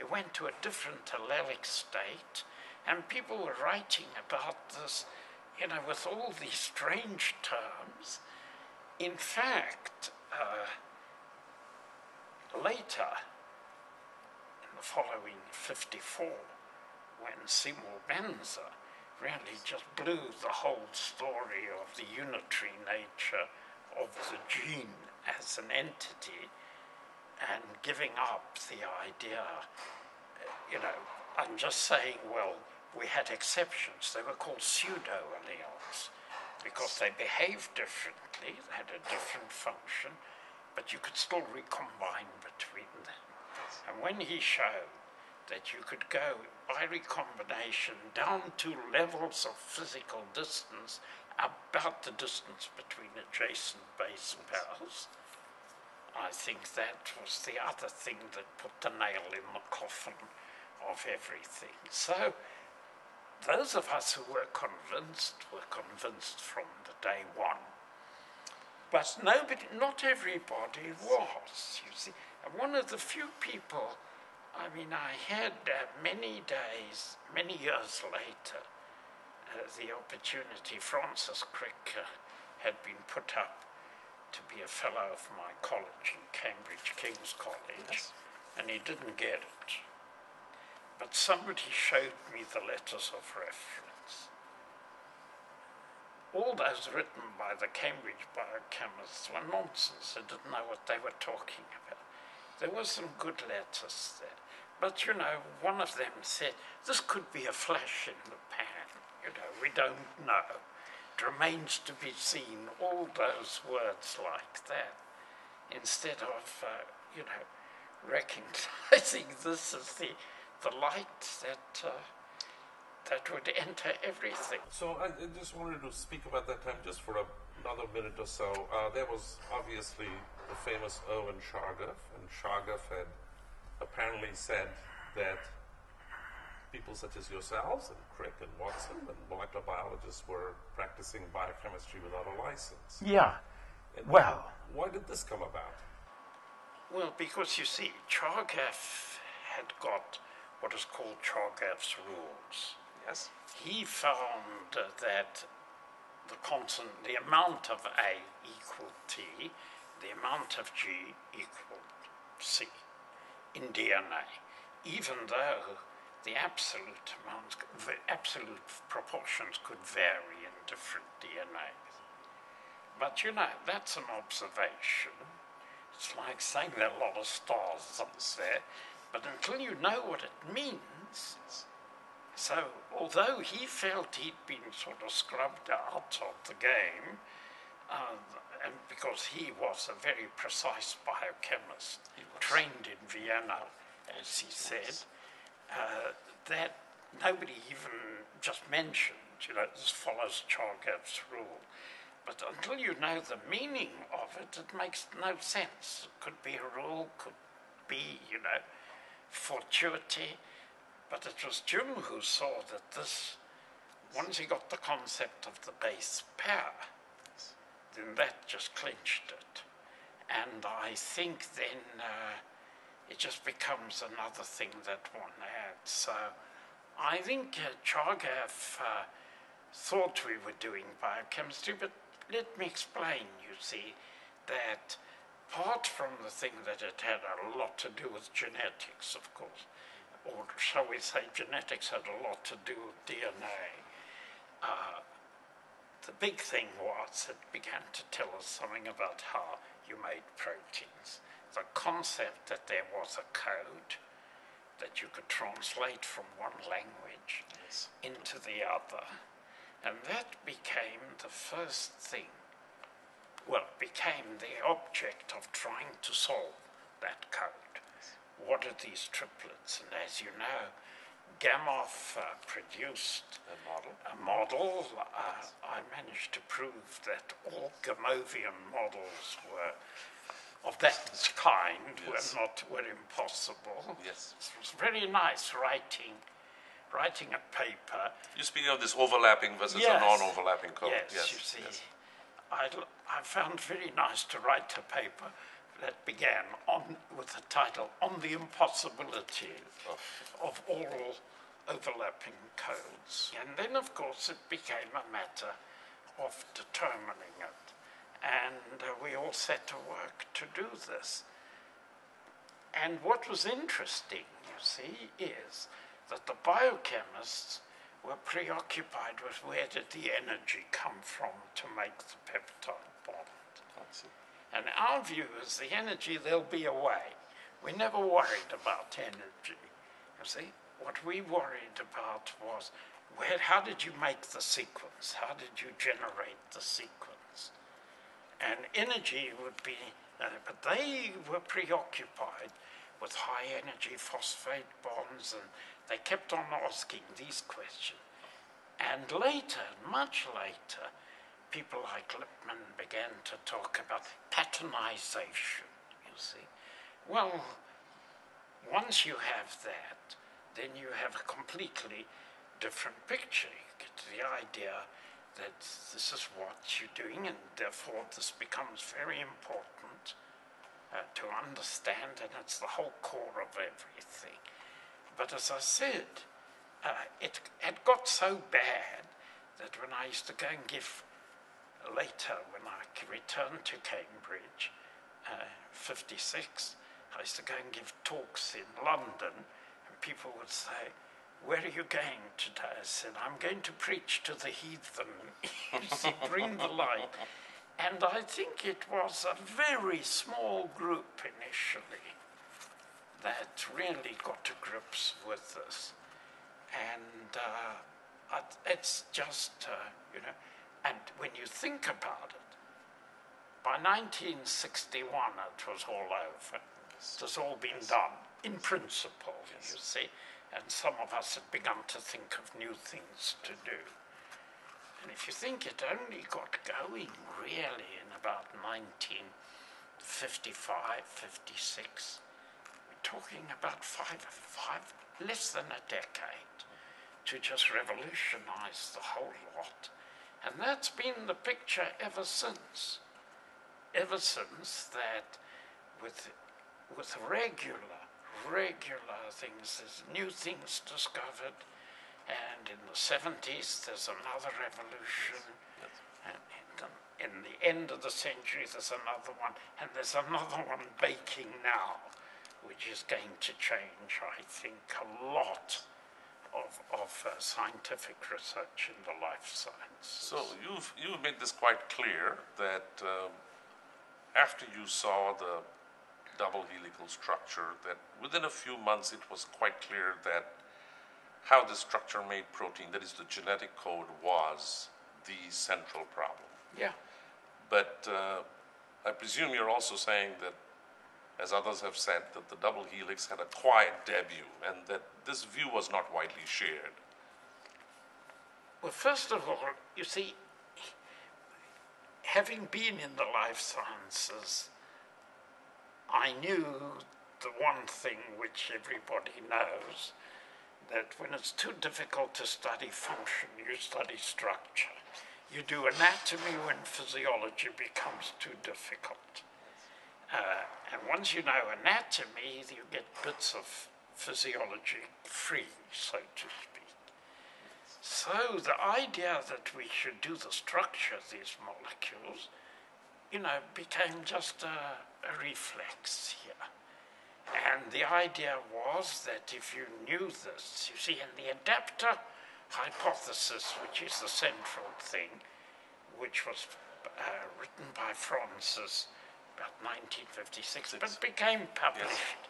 B: it went to a different allelic state, and people were writing about this, you know, with all these strange terms. In fact, uh, later, in the following 54, when Seymour Benzer really just blew the whole story of the unitary nature of the gene as an entity and giving up the idea, uh, you know, I'm just saying, well, we had exceptions. They were called pseudo alleles because they behaved differently, they had a different function, but you could still recombine between them. And when he showed that you could go by recombination down to levels of physical distance about the distance between adjacent base pairs, I think that was the other thing that put the nail in the coffin of everything. So, those of us who were convinced were convinced from the day one. But nobody, not everybody was, you see. And one of the few people, I mean, I had uh, many days, many years later, uh, the opportunity, Francis Crick uh, had been put up to be a fellow of my college in Cambridge, King's College, and he didn't get it. But somebody showed me the letters of reference. All those written by the Cambridge biochemists were nonsense. They didn't know what they were talking about. There were some good letters there. But, you know, one of them said, this could be a flash in the pan. You know, we don't know. It remains to be seen. All those words like that. Instead of, uh, you know, <laughs> recognizing this as the, the light that, uh, that would enter everything.
A: So I, I just wanted to speak about that time just for a, another minute or so. Uh, there was obviously the famous Erwin Chargaff, and Chargaff had apparently said that people such as yourselves and Crick and Watson and molecular biologists were practicing biochemistry without a license.
B: Yeah.
A: And
B: Well,
A: why did this come about?
B: Well, because you see, Chargaff had got what is called Chargaff's rules.
A: Yes.
B: He found that the constant, the amount of A equaled T, the amount of G equaled C in DNA, even though the absolute amounts, the absolute proportions could vary in different DNAs. But you know, that's an observation. It's like saying there are a lot of stars up there, but until you know what it means, so although he felt he'd been sort of scrubbed out of the game, uh, and because he was a very precise biochemist, trained in Vienna, as he said, uh, that nobody even just mentioned, you know, this follows Chargaff's rule. But until you know the meaning of it, it makes no sense. It could be a rule, could be, you know, fortuity. But it was Jim who saw that this, once he got the concept of the base pair, then that just clinched it. And I think then uh, it just becomes another thing that one adds. So I think uh, Chargaff uh, thought we were doing biochemistry, but let me explain, you see, that apart from the thing that it had a lot to do with genetics, of course, or shall we say genetics had a lot to do with DNA, uh, the big thing was it began to tell us something about how you made proteins. The concept that there was a code that you could translate from one language into the other. And that became the first thing, well, became the object of trying to solve that code. What are these triplets? And as you know, Gamow uh, produced
A: A model.
B: a model. Uh, I managed to prove that all Gamovian models were of that kind
A: Yes.
B: were not were impossible.
A: Yes.
B: It was very nice writing, writing a paper.
A: You're speaking of this overlapping versus
B: Yes.
A: a non-overlapping code.
B: Yes, you see, I, I found very nice to write a paper that began on with the title "On the Impossibility of All Overlapping Codes," and then, of course, it became a matter of determining it, and uh, we all set to work to do this. And what was interesting, you see, is that the biochemists were preoccupied with where did the energy come from to make the peptide bond. And our view is the energy, there'll be a way. We never worried about energy. You see, what we worried about was where, how did you make the sequence? How did you generate the sequence? And energy would be, uh, but they were preoccupied with high energy phosphate bonds and they kept on asking these questions. And later, much later, people like Lipmann began to talk about patternization, you see. Well, once you have that, then you have a completely different picture. You get the idea that this is what you're doing, and therefore this becomes very important uh, to understand, and it's the whole core of everything. But as I said, uh, it had got so bad that when I used to go and give later, when I returned to Cambridge, uh, 56, I used to go and give talks in London, and people would say, Where are you going today? I said, I'm going to preach to the heathen. <laughs> see, bring the light. And I think it was a very small group initially that really got to grips with this. And uh, it's just, uh, you know, and when you think about it, by 1961 it was all over. It was all been done, in principle, you see. And some of us had begun to think of new things to do. And if you think it only got going really in about 1955, 56, we're talking about five, five, less than a decade to just revolutionize the whole lot. And that's been the picture ever since. Ever since that, with, with regular, regular things, there's new things discovered, and in the 70s there's another revolution, and in the, in the end of the century there's another one, and there's another one baking now, which is going to change, I think, a lot of, of uh, scientific research in the life sciences.
A: So you've, you've made this quite clear that um, after you saw the double helical structure, that within a few months it was quite clear that how the structure made protein, that is the genetic code, was the central problem.
B: Yeah.
A: But uh, I presume you're also saying that, as others have said, that the double helix had a quiet debut and that this view was not widely shared.
B: Well, first of all, you see, having been in the life sciences, I knew the one thing which everybody knows that when it's too difficult to study function, you study structure. You do anatomy when physiology becomes too difficult. Uh, and once you know anatomy, you get bits of physiology free, so to speak. So the idea that we should do the structure of these molecules, you know, became just a, a reflex here. And the idea was that if you knew this, you see, in the adapter hypothesis, which is the central thing, which was uh, written by Francis about 1956, but became published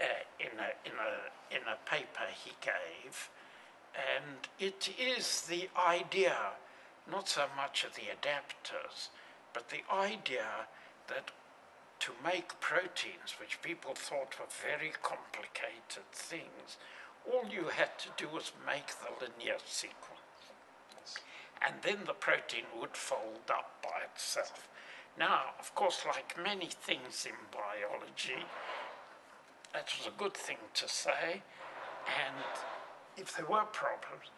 B: uh, in, a, in, a, in a paper he gave. And it is the idea, not so much of the adapters, but the idea that to make proteins, which people thought were very complicated things, all you had to do was make the linear sequence. And then the protein would fold up by itself. Now, of course, like many things in biology, that was a good thing to say. And if there were problems,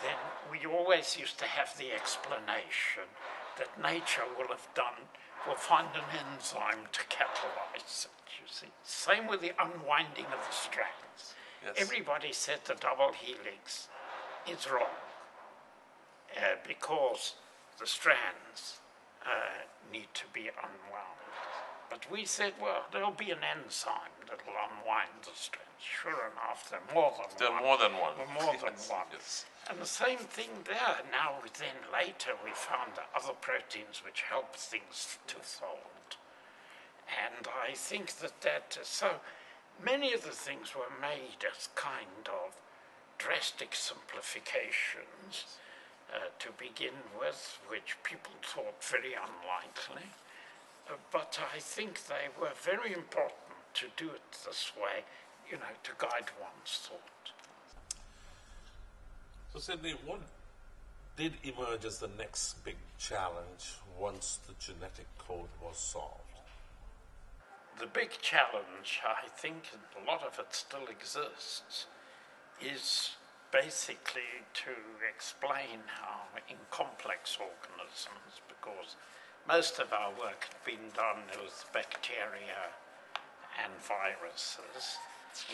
B: then we always used to have the explanation that nature will have done will find an enzyme to catalyze it, you see. Same with the unwinding of the strands.
A: Yes.
B: Everybody said the double helix is wrong uh, because the strands uh, need to be unwound. But we said, well, there'll be an enzyme that'll unwind the strands. Sure enough, there are more than
A: There
B: one.
A: are more than one.
B: There are more than <laughs>
A: Yes,
B: one.
A: yes.
B: And the same thing there. Now, then later, we found other proteins which help things to fold. And I think that that, so many of the things were made as kind of drastic simplifications uh, to begin with, which people thought very unlikely. Uh, but I think they were very important to do it this way, you know, to guide one's thought.
A: So, Sydney, what did emerge as the next big challenge once the genetic code was solved?
B: The big challenge, I think, and a lot of it still exists, is basically to explain how in complex organisms, because most of our work had been done with bacteria and viruses.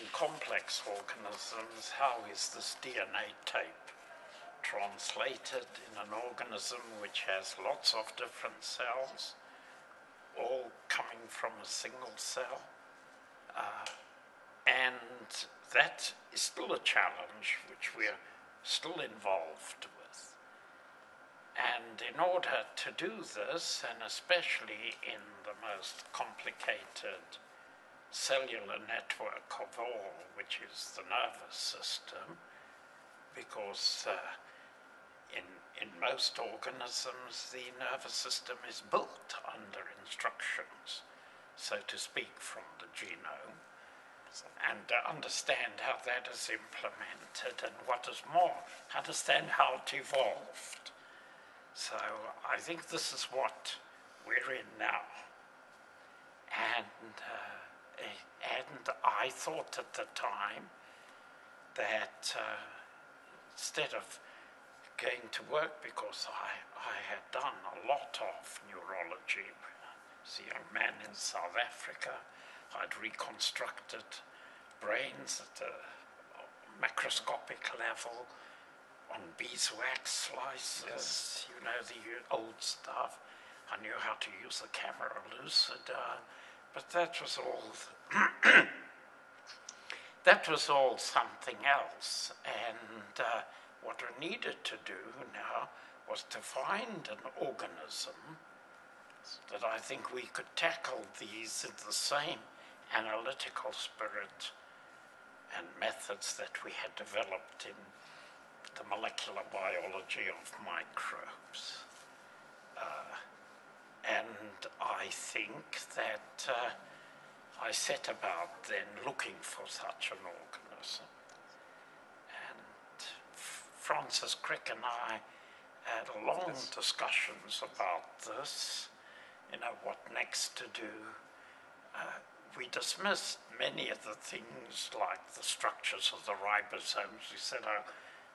B: In complex organisms, how is this DNA tape translated in an organism which has lots of different cells, all coming from a single cell? Uh, and that is still a challenge which we're still involved with. And in order to do this, and especially in the most complicated cellular network of all, which is the nervous system, because uh, in, in most organisms the nervous system is built under instructions, so to speak, from the genome, and uh, understand how that is implemented, and what is more, understand how it evolved. So I think this is what we're in now. And uh, Eh, And I thought at the time that uh, instead of going to work because I, I had done a lot of neurology as a young man in South Africa, I'd reconstructed brains at a macroscopic level on beeswax slices, you know, the old stuff. I knew how to use the camera lucida, but that was all. <coughs> that was all something else, and uh, what I needed to do now was to find an organism that I think we could tackle these in the same analytical spirit and methods that we had developed in the molecular biology of microbes. Uh, and I think that uh, I set about then looking for such an organism. And F- Francis Crick and I had long discussions about this, you know, what next to do. Uh, we dismissed many of the things like the structures of the ribosomes. We said, oh,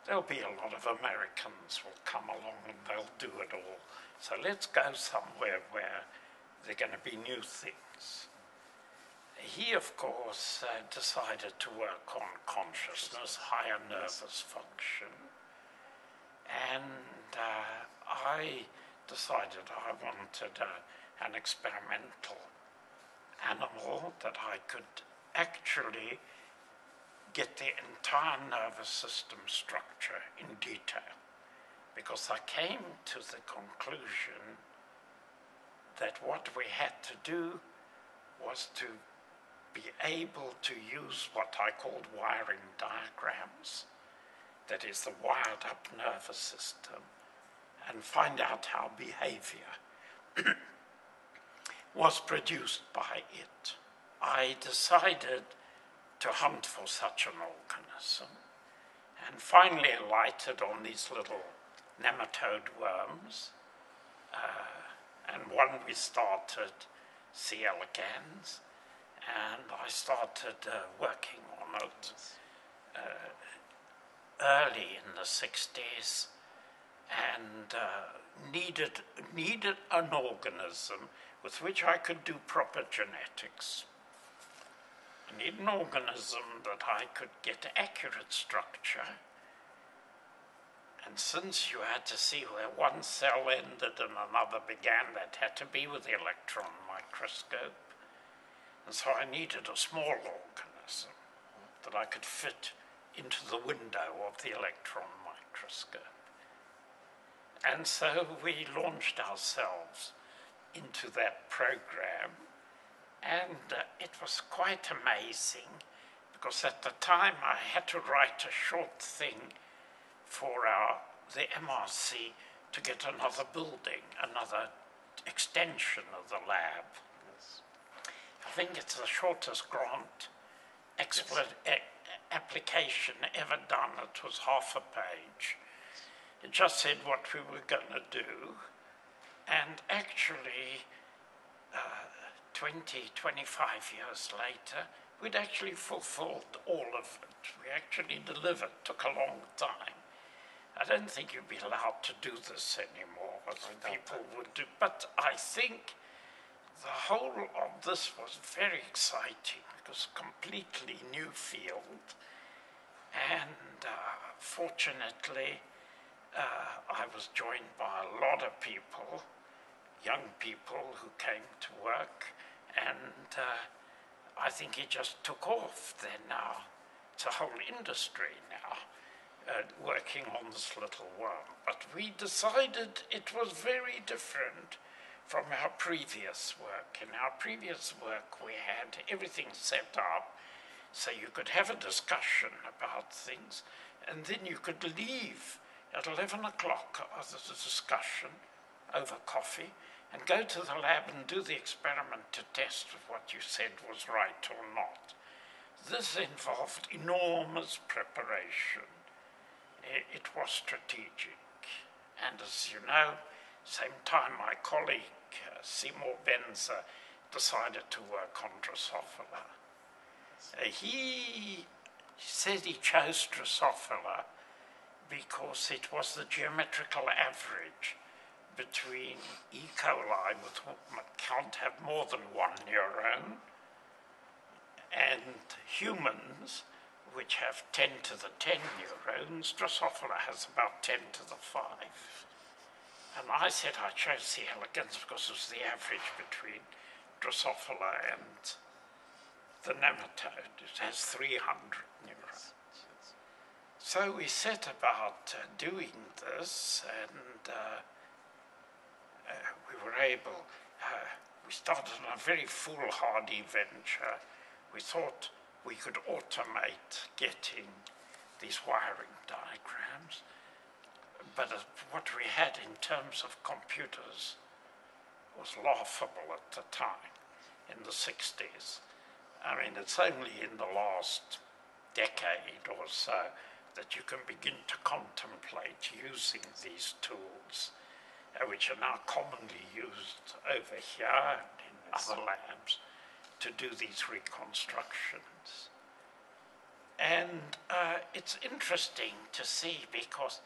B: there'll be a lot of Americans will come along and they'll do it all. So let's go somewhere where there are going to be new things. He, of course, uh, decided to work on consciousness, higher nervous function. And uh, I decided I wanted uh, an experimental animal that I could actually get the entire nervous system structure in detail. Because I came to the conclusion that what we had to do was to be able to use what I called wiring diagrams, that is, the wired up nervous system, and find out how behavior was produced by it. I decided to hunt for such an organism and finally alighted on these little nematode worms. Uh, and one we started, C. elegans, and I started uh, working on it uh, early in the 60s and uh, needed, needed an organism with which I could do proper genetics. I need an organism that I could get accurate structure. And since you had to see where one cell ended and another began, that had to be with the electron microscope. And so I needed a small organism that I could fit into the window of the electron microscope. And so we launched ourselves into that program, and uh, it was quite amazing because at the time I had to write a short thing for our the MRC to get another building, another extension of the lab. I think it's the shortest grant a- application ever done. It was half a page. It just said what we were going to do. And actually, uh, 20, 25 years later, we'd actually fulfilled all of it. We actually delivered. Took a long time. I don't think you'd be allowed to do this anymore, as people would do. But I think the whole of this was very exciting. It was a completely new field. And uh, fortunately, uh, I was joined by a lot of people, young people who came to work, and uh, I think it just took off then now. It's a whole industry now uh, working on this little worm. But we decided it was very different from our previous work. In our previous work, we had everything set up so you could have a discussion about things, and then you could leave at 11 o'clock after the discussion over coffee and go to the lab and do the experiment to test if what you said was right or not. This involved enormous preparation. It was strategic. And as you know, same time my colleague uh, Seymour Benzer decided to work on Drosophila. Uh, he said he chose Drosophila because it was the geometrical average between E. coli, which can't have more than one neuron, and humans, which have 10 to the 10 neurons. Drosophila has about 10 to the 5. And I said I chose C. elegans because it was the average between Drosophila and the nematode. It has 300 neurons. So we set about uh, doing this, and uh, we were able, uh, we started on a very foolhardy venture. We thought we could automate getting these wiring diagrams, but uh, what we had in terms of computers was laughable at the time in the 60s. I mean, it's only in the last decade or so that you can begin to contemplate using these tools, which are now commonly used over here and in other labs, to do these reconstructions. And uh, it's interesting to see because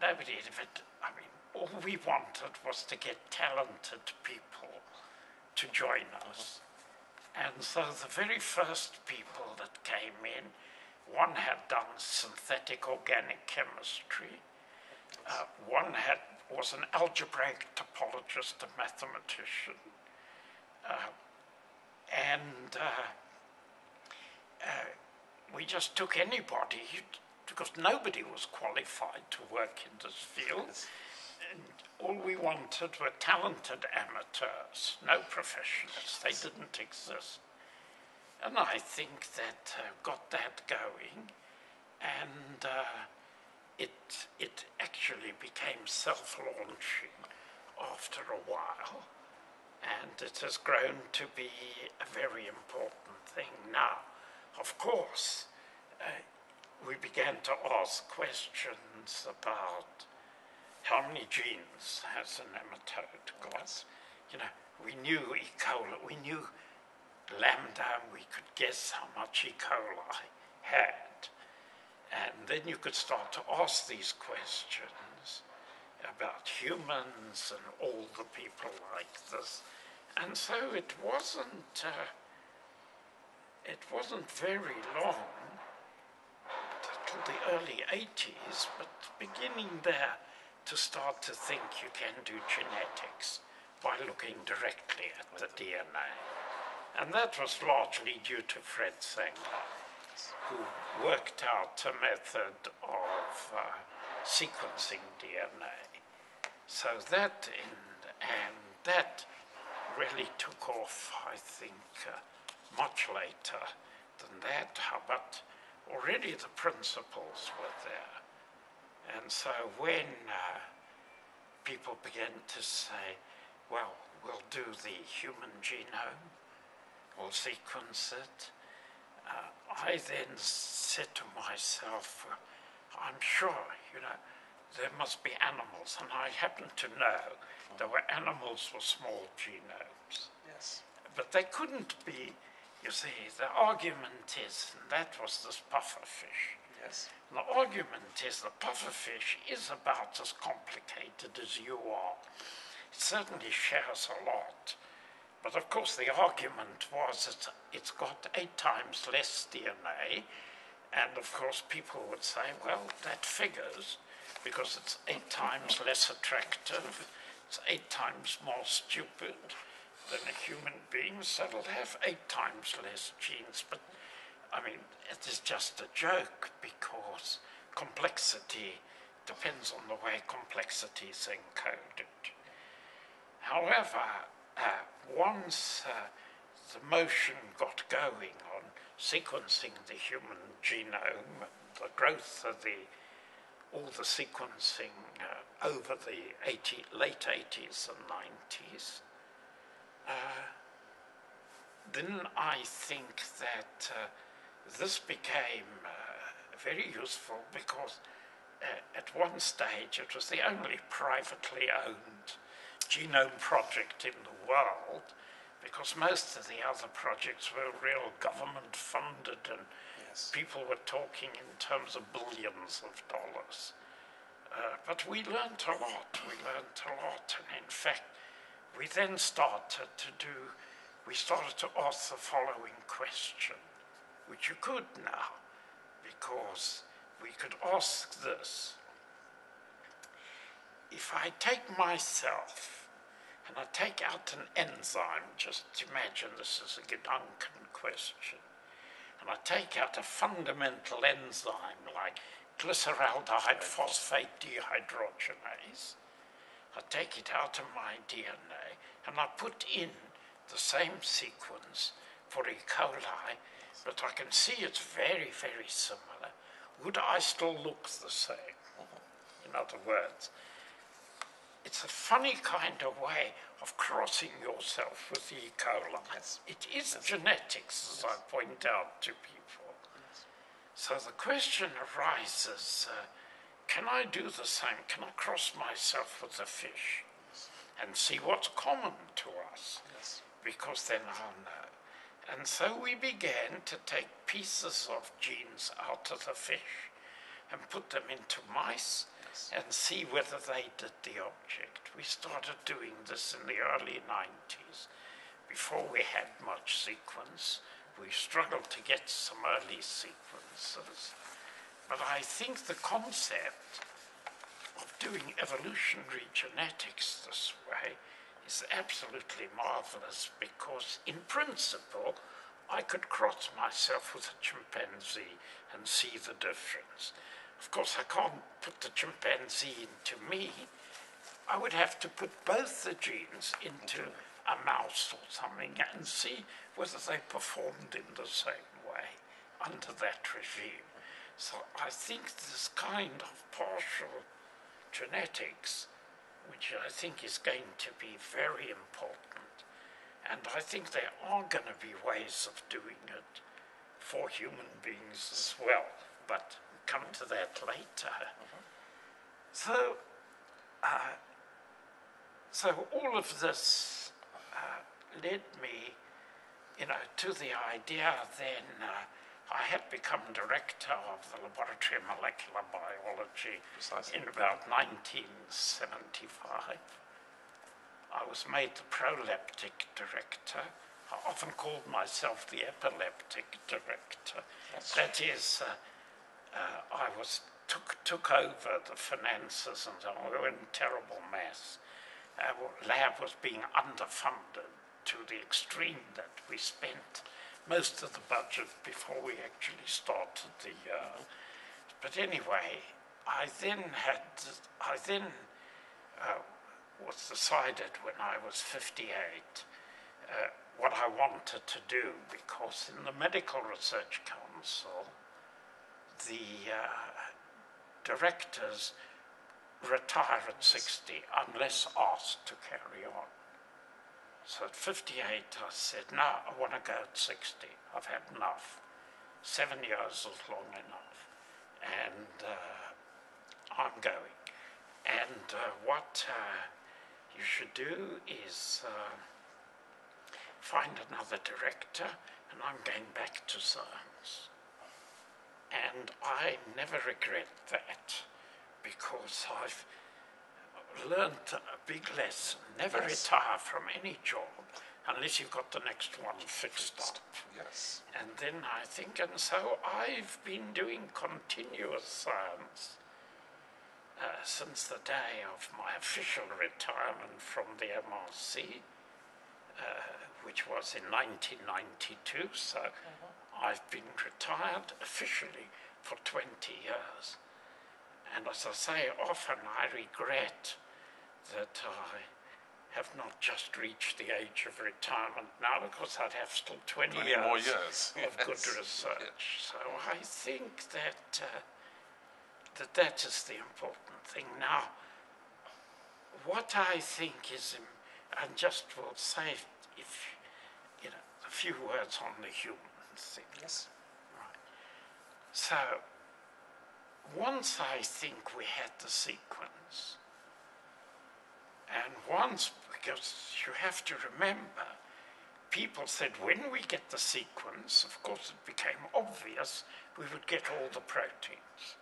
B: nobody had, I mean, all we wanted was to get talented people to join us. And so the very first people that came in, one had done synthetic organic chemistry, uh, one had was an algebraic topologist, a mathematician, uh, and uh, uh, we just took anybody because nobody was qualified to work in this field. And all we wanted were talented amateurs, no professionals. They didn't exist. And I think that uh, got that going, and uh, it, it actually became self launching after a while, and it has grown to be a very important thing now. Of course, uh, we began to ask questions about how many genes has a nematode got. You know, we knew E. coli, we knew lambda, we could guess how much E. coli had. And then you could start to ask these questions about humans and all the people like this. And so it wasn't, uh, it wasn't very long till the early 80s, but beginning there to start to think you can do genetics by looking directly at the DNA. And that was largely due to Fred Sanger, who worked out a method of uh, sequencing DNA. So that, in, and that really took off, I think, uh, much later than that, but already the principles were there. And so when uh, people began to say, well, we'll do the human genome, we'll sequence it, uh, I then said to myself, I'm sure, you know, there must be animals, and I happen to know there were animals with small genomes.
C: Yes.
B: But they couldn't be, you see, the argument is, and that was this pufferfish.
C: Yes.
B: The argument is the pufferfish is about as complicated as you are. It certainly shares a lot. But of course, the argument was that it's got eight times less DNA. And of course, people would say, well, that figures because it's eight times less attractive, it's eight times more stupid than a human being, so it'll have eight times less genes. But I mean, it is just a joke because complexity depends on the way complexity is encoded. However, uh, once uh, the motion got going on sequencing the human genome, the growth of the all the sequencing uh, over the 80, late 80s and 90s, uh, then I think that uh, this became uh, very useful because at one stage it was the only privately owned genome project in the world because most of the other projects were real government funded and
A: Yes.
B: people were talking in terms of billions of dollars. Uh, but we learnt a lot, we learnt a lot, and in fact, we then started to do, we started to ask the following question, which you could now, because we could ask this. If I take myself and I take out an enzyme, just imagine this is a Gedanken question, and I take out a fundamental enzyme like glyceraldehyde phosphate dehydrogenase, I take it out of my DNA and I put in the same sequence for E. coli, but I can see it's very, very similar. Would I still look the same? In other words, it's a funny kind of way of crossing yourself with E. coli. It is genetics, as I point out to people. So the question arises uh, can I do the same? Can I cross myself with a fish and see what's common to us?
A: Yes.
B: Because then I'll know. And so we began to take pieces of genes out of the fish and put them into mice and see whether they did the object. We started doing this in the early 90s before we had much sequence. We struggled to get some early sequences. But I think the concept of doing evolutionary genetics this way is absolutely marvelous because, in principle, I could cross myself with a chimpanzee and see the difference. Of course, I can't put the chimpanzee into me. I would have to put both the genes into a mouse or something and see whether they performed in the same way under that regime. So I think this kind of partial genetics, which I think is going to be very important, and I think there are going to be ways of doing it for human beings as well, but come to that later. So, uh, so all of this uh, led me, you know, to the idea then. Uh, I had become director of the Laboratory of Molecular Biology
A: Precisely.
B: in about 1975. I was made the proleptic director. I often called myself the epileptic director. That is, uh, uh, I was took took over the finances and so on. We were in terrible mess. Our lab was being underfunded to the extreme that we spent most of the budget before we actually started the year. But anyway, I then had I then uh, was decided when I was 58 uh, what I wanted to do because in the Medical Research Council, the uh, directors retire at 60 unless asked to carry on. So at 58, I said, no, I want to go at 60. I've had enough. Seven years is long enough. And uh, I'm going. And uh, what uh, you should do is uh, find another director, and I'm going back to science. And I never regret that because I've learned a big lesson. Never
A: Yes.
B: retire from any job unless you've got the next one fixed up.
A: Yes.
B: And then I think, and so I've been doing continuous science uh, since the day of my official retirement from the MRC, uh, which was in 1992. So I've been retired officially for 20 years. And as I say, often I regret that I have not just reached the age of retirement now because I'd have still 20,
A: 20
B: years,
A: more years, <laughs>
B: of good <laughs> research. So I think that, uh, that that is the important thing. Now, what I think is, and just will say, if you know, a few words on the human
A: Yes.
B: So, once I think we had the sequence, and once, because you have to remember people said when we get the sequence, of course it became obvious we would get all the proteins.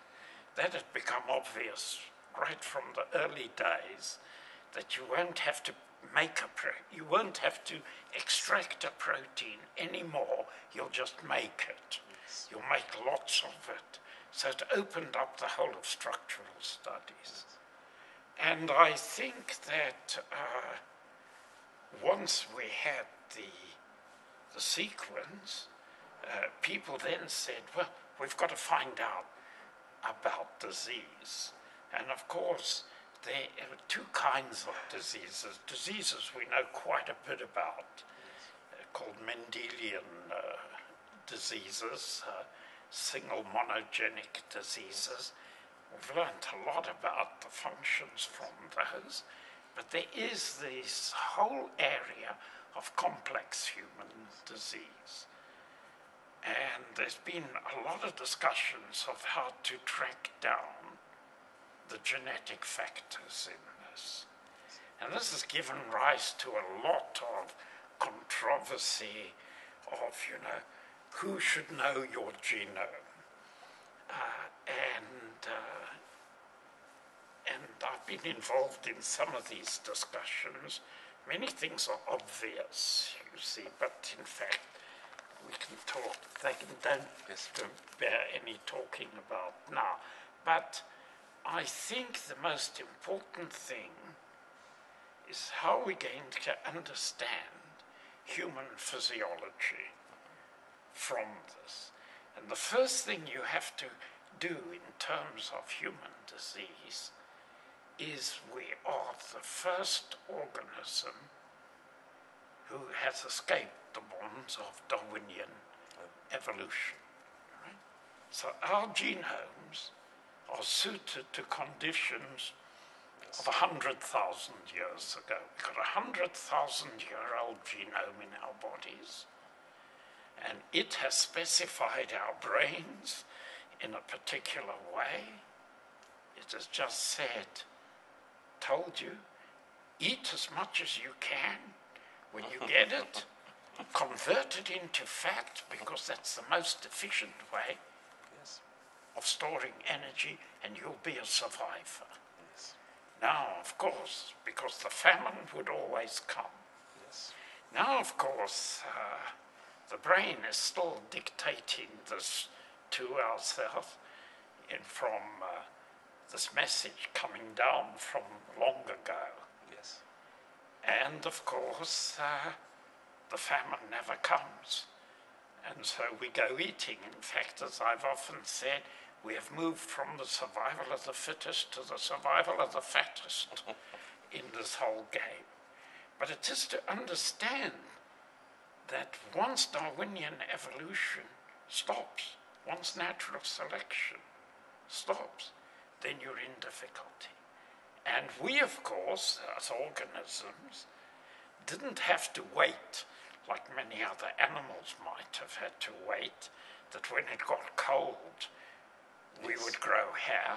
B: That had become obvious right from the early days that you won't have to make a pro- you won't have to extract a protein anymore. You'll just make it. You'll make lots of it. So it opened up the whole of structural studies. And I think that uh, once we had the, the sequence, uh, people then said, well, we've got to find out about disease. And of course, there are two kinds of diseases. Diseases we know quite a bit about, uh, called Mendelian uh, diseases, uh, single monogenic diseases. We've learned a lot about the functions from those, but there is this whole area of complex human disease. And there's been a lot of discussions of how to track down the genetic factors in this. And this has given rise to a lot of controversy of, you know, who should know your genome. Uh, and, uh, and I've been involved in some of these discussions. Many things are obvious, you see, but in fact, we can talk. They can, don't
A: Yes.
B: don't bear any talking about now. But I think the most important thing is how we're going to understand human physiology from this. And the first thing you have to do in terms of human disease is we are the first organism who has escaped the bonds of Darwinian evolution. Right? So our genomes are suited to conditions of 100,000 years ago. We've got a 100,000 year old genome in our bodies, and it has specified our brains in a particular way. It has just said, told you, eat as much as you can when you get it, <laughs> convert it into fat because that's the most efficient way. Of storing energy and you'll be a survivor.
A: Yes.
B: Now, of course, because the famine would always come.
A: Yes.
B: Now, of course, uh, the brain is still dictating this to ourselves in from uh, this message coming down from long ago.
A: Yes.
B: And of course, uh, the famine never comes. And so we go eating. In fact, as I've often said, we have moved from the survival of the fittest to the survival of the fattest <laughs> in this whole game. But it is to understand that once Darwinian evolution stops, once natural selection stops, then you're in difficulty. And we, of course, as organisms, didn't have to wait like many other animals might have had to wait, that when it got cold, we would grow hair.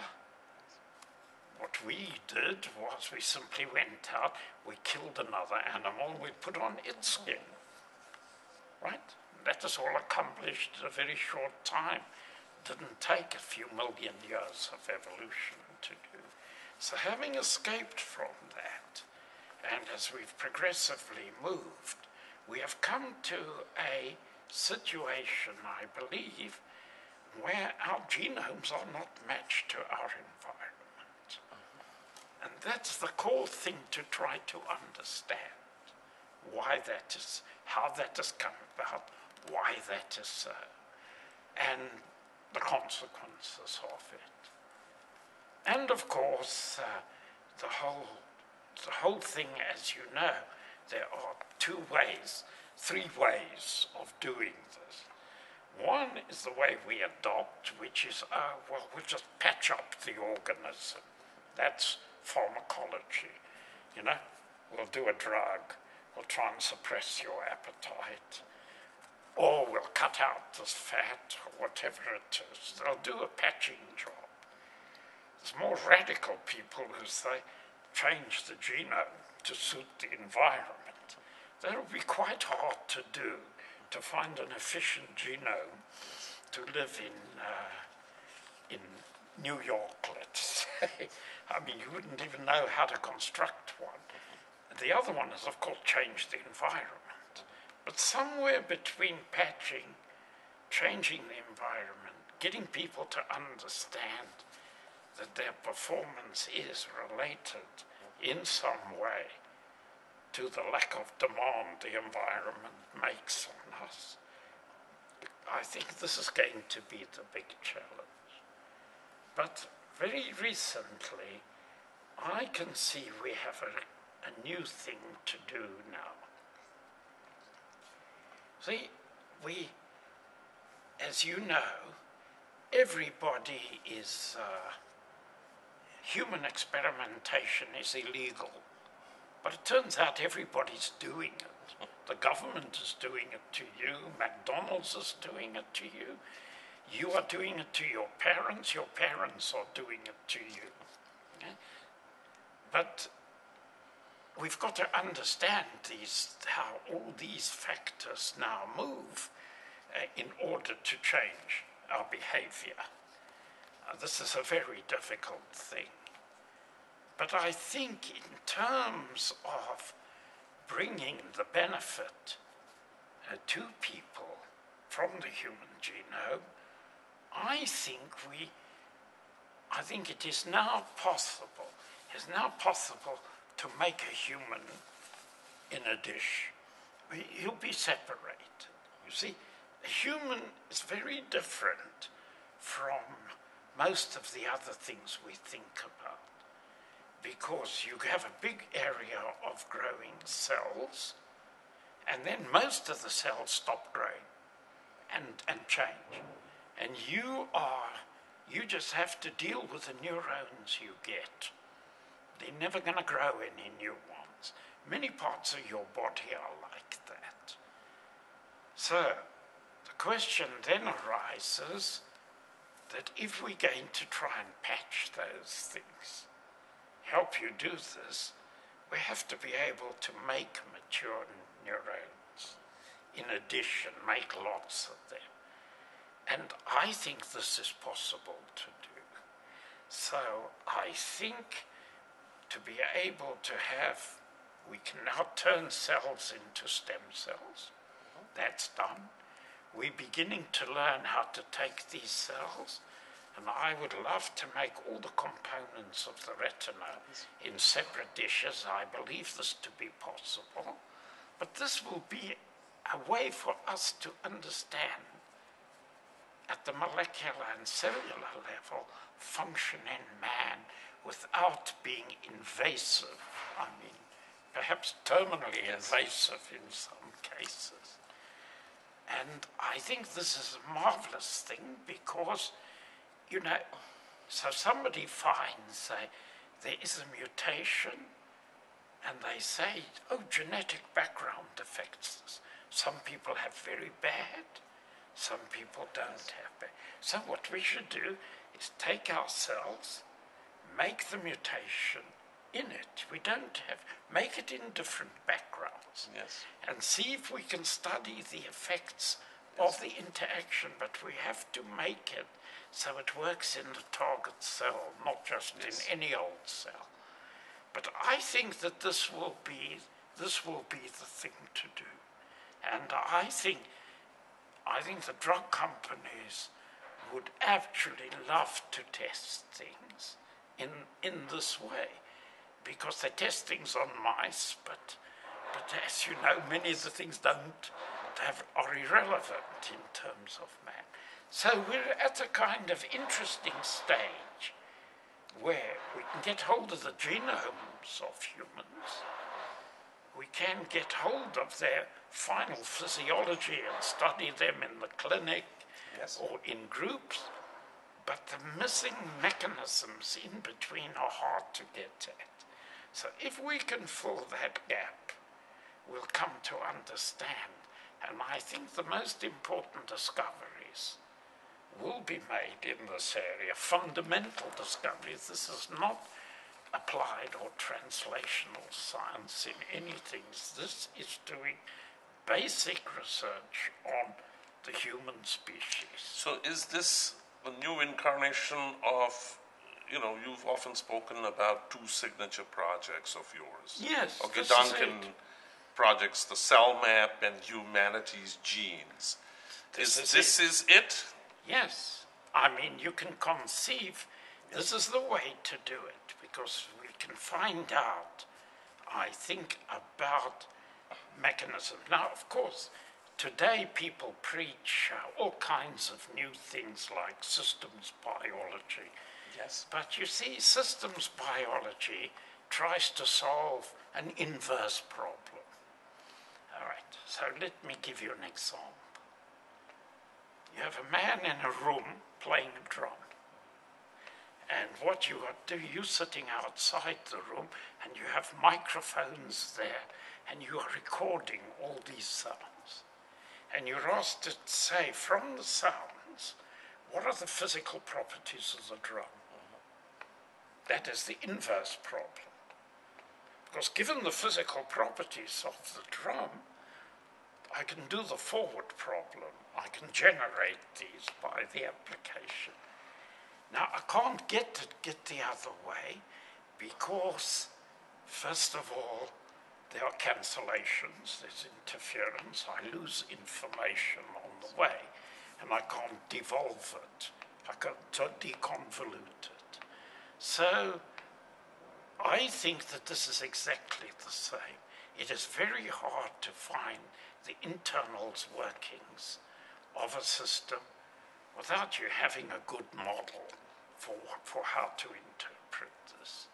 B: What we did was we simply went out, we killed another animal, we put on its skin. Right? That is all accomplished in a very short time. Didn't take a few million years of evolution to do. So, having escaped from that, and as we've progressively moved, we have come to a situation, I believe, where our genomes are not matched to our environment. And that's the core thing to try to understand why that is, how that has come about, why that is so, and the consequences of it. And of course, uh, the whole the whole thing, as you know, there are two ways, three ways of doing this. One is the way we adopt, which is, uh, well, we'll just patch up the organism. That's pharmacology. You know, we'll do a drug, we'll try and suppress your appetite, or we'll cut out this fat, or whatever it is. They'll do a patching job. There's more radical people who say change the genome to suit the environment. That'll be quite hard to do, to find an efficient genome to live in, uh, in New York, let's say. I mean, you wouldn't even know how to construct one. The other one is, of course, change the environment. But somewhere between patching, changing the environment, getting people to understand that their performance is related in some way to the lack of demand the environment makes on us. I think this is going to be the big challenge. But very recently, I can see we have a, a new thing to do now. See, we, as you know, everybody is, uh, human experimentation is illegal. But it turns out everybody's doing it. The government is doing it to you, McDonald's is doing it to you, you are doing it to your parents, your parents are doing it to you. Okay? But we've got to understand these, how all these factors now move uh, in order to change our behavior. Uh, this is a very difficult thing. But I think, in terms of bringing the benefit uh, to people from the human genome, I think we, I think it is now possible, it is now possible to make a human in a dish. He'll be separated. You see, a human is very different from most of the other things we think about because you have a big area of growing cells, and then most of the cells stop growing and, and change. And you are, you just have to deal with the neurons you get. They're never going to grow any new ones. Many parts of your body are like that. So, the question then arises that if we're going to try and patch those things, help you do this, we have to be able to make mature neurons. In addition, make lots of them. And I think this is possible to do. So I think to be able to have, we can now turn cells into stem cells. That's done. We're beginning to learn how to take these cells and I would love to make all the components of the retina in separate dishes. I believe this to be possible. But this will be a way for us to understand at the molecular and cellular level function in man without being invasive. I mean, perhaps terminally invasive in some cases. And I think this is a marvelous thing because you know, so somebody finds, say, there is a mutation, and they say, oh, genetic background affects this. Some people have very bad, some people don't have bad. So what we should do is take our cells, make the mutation in it. We don't have, make it in different backgrounds.
A: Yes.
B: And see if we can study the effects yes. of the interaction, but we have to make it so it works in the target cell, not just yes. in any old cell. But I think that this will be this will be the thing to do. And I think I think the drug companies would actually love to test things in in this way. Because they test things on mice, but but as you know, many of the things don't have, are irrelevant in terms of man. So we're at a kind of interesting stage where we can get hold of the genomes of humans, we can get hold of their final physiology and study them in the clinic yes. or in groups, but the missing mechanisms in between are hard to get at. So if we can fill that gap, we'll come to understand. And I think the most important discoveries will be made in this area, fundamental discoveries. This is not applied or translational science in anything. This is doing basic research on the human species.
A: So, is this a new incarnation of, you know, you've often spoken about two signature projects of yours?
B: Yes,
A: Okay, Duncan
B: it.
A: projects, the cell map and humanity's genes.
B: This
A: is
B: is
A: this is it?
B: Yes. I mean, you can conceive this is the way to do it because we can find out, I think, about mechanism. Now, of course, today people preach uh, all kinds of new things like systems biology.
A: Yes.
B: But you see, systems biology tries to solve an inverse problem. All right, so let me give you an example. You have a man in a room playing a drum. And what you are doing, you're sitting outside the room and you have microphones there and you are recording all these sounds. And you're asked to say from the sounds, what are the physical properties of the drum? That is the inverse problem. Because given the physical properties of the drum, I can do the forward problem. I can generate these by the application. Now, I can't get it get the other way because, first of all, there are cancellations, there's interference, I lose information on the way, and I can't devolve it, I can't deconvolute it. So, I think that this is exactly the same. It is very hard to find the internals workings of a system without you having a good model for, for how to interpret this.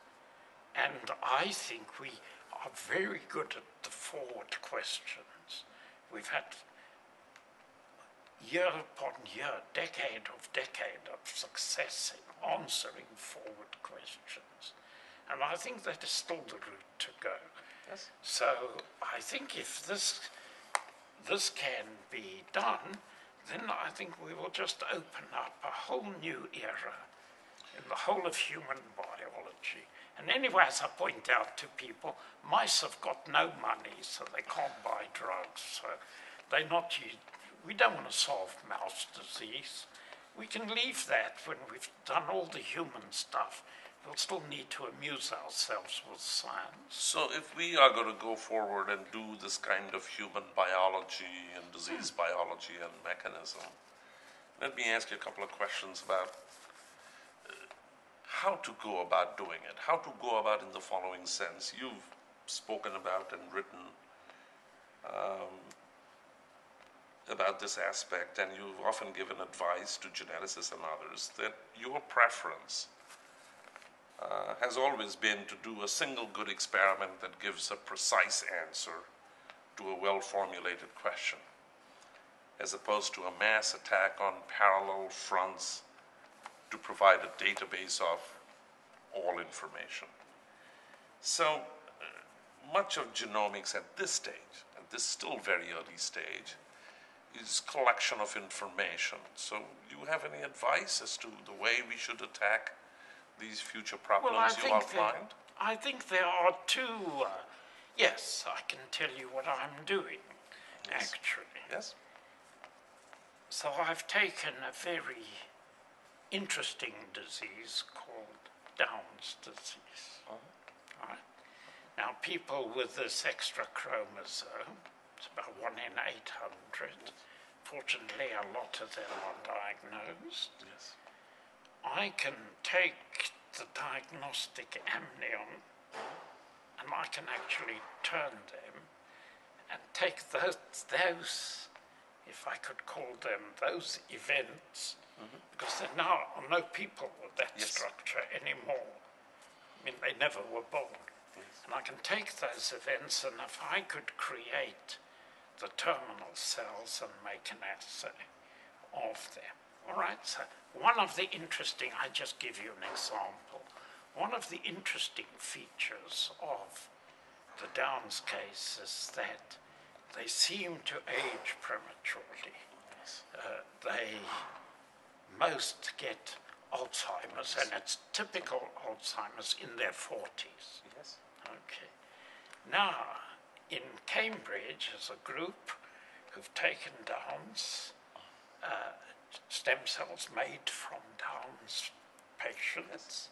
B: And I think we are very good at the forward questions. We've had year upon year, decade of decade of success in answering forward questions. And I think that is still the route to go.
A: Yes.
B: So I think if this this can be done, then I think we will just open up a whole new era in the whole of human biology. And anyway, as I point out to people, mice have got no money, so they can't buy drugs. So they're not. u- We don't want to solve mouse disease. We can leave that when we've done all the human stuff. We'll still need to amuse ourselves with science.
A: So, if we are going to go forward and do this kind of human biology and disease biology and mechanism, let me ask you a couple of questions about uh, how to go about doing it. How to go about in the following sense. You've spoken about and written um, about this aspect, and you've often given advice to geneticists and others that your preference uh, has always been to do a single good experiment that gives a precise answer to a well formulated question, as opposed to a mass attack on parallel fronts to provide a database of all information. So, uh, much of genomics at this stage, at this still very early stage, is collection of information. So, do you have any advice as to the way we should attack these future problems
B: Well, I
A: you
B: think there,
A: outlined?
B: I think there are two. Uh, yes, I can tell you what I'm doing. Actually,
A: Yes.
B: so I've taken a very interesting disease called Down's disease. Right? Now, people with this extra chromosome, it's about one in 800. Fortunately, a lot of them are diagnosed.
A: Yes.
B: I can take the diagnostic amnion and I can actually turn them and take those, those if I could call them those events, mm-hmm. because there now are no people with that
A: Yes.
B: structure anymore. I mean, they never were born. And I can take those events, and if I could create the terminal cells and make an assay of them. All right, so one of the interesting, I just give you an example. One of the interesting features of the Downs case is that they seem to age prematurely. Uh, they most get Alzheimer's, and it's typical Alzheimer's in their 40s.
A: Yes.
B: Okay. Now, in Cambridge, as a group who've taken Down's uh, stem cells made from Down's patients,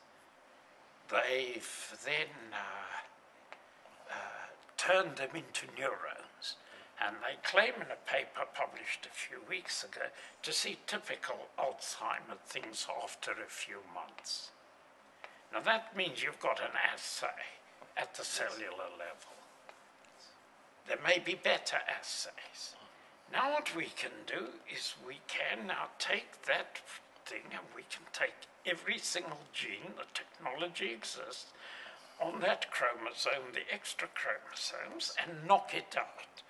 B: they've then uh, uh, turned them into neurons. And they claim in a paper published a few weeks ago to see typical Alzheimer things after a few months. Now that means you've got an assay at the cellular level. There may be better assays. Now what we can do is we can now take that thing and we can take every single gene, the technology exists, on that chromosome, the extra chromosomes, and knock it out.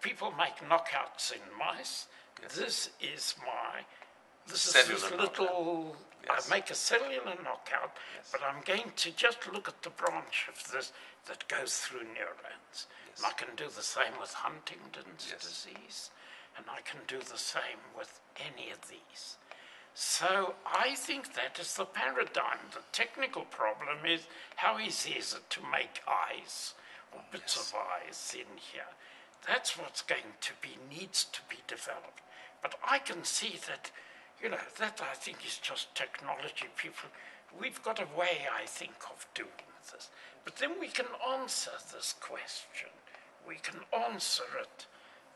B: People make knockouts in mice. This is my, this is this little,
A: Yes.
B: I make a cellular knockout, but I'm going to just look at the branch of this that goes through neurons. And I can do the same with Huntington's
A: Yes.
B: disease, and I can do the same with any of these. So I think that is the paradigm. The technical problem is how easy is it to make eyes or bits of eyes in here? That's what's going to be needs to be developed. But I can see that, you know, that I think is just technology. People, we've got a way, I think, of doing this. But then we can answer this question. We can answer it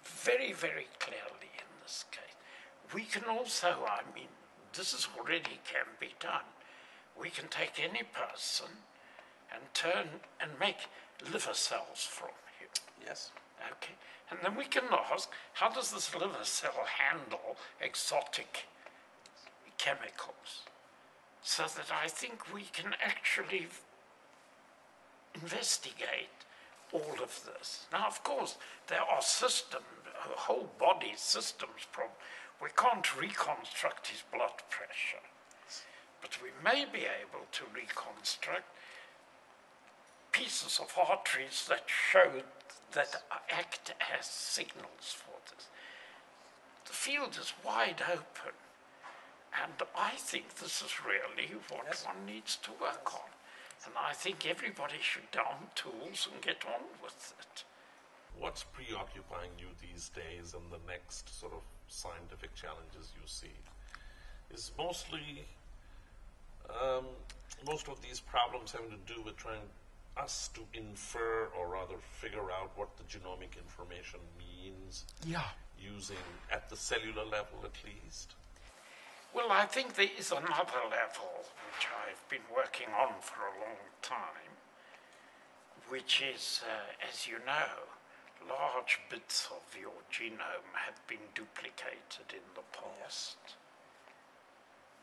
B: very, very clearly in this case. We can also, I mean, this is already can be done. We can take any person and turn and make liver cells from him.
A: Yes.
B: Okay, and then we can ask, how does this liver cell handle exotic chemicals? So that I think we can actually investigate all of this. Now, of course, there are systems, whole body systems problem. We can't reconstruct his blood pressure, but we may be able to reconstruct pieces of arteries that show that act as signals for this. The field is wide open, and I think this is really what
A: Yes.
B: one needs to work on. And I think everybody should down tools and get on with it.
A: What's preoccupying you these days and the next sort of scientific challenges you see? Is mostly um, most of these problems having to do with trying us to infer or rather figure out what the genomic information means
B: Yeah.
A: using at the cellular level at least.
B: Well, I think there is another level which I've been working on for a long time, which is, uh, as you know, large bits of your genome have been duplicated in the past.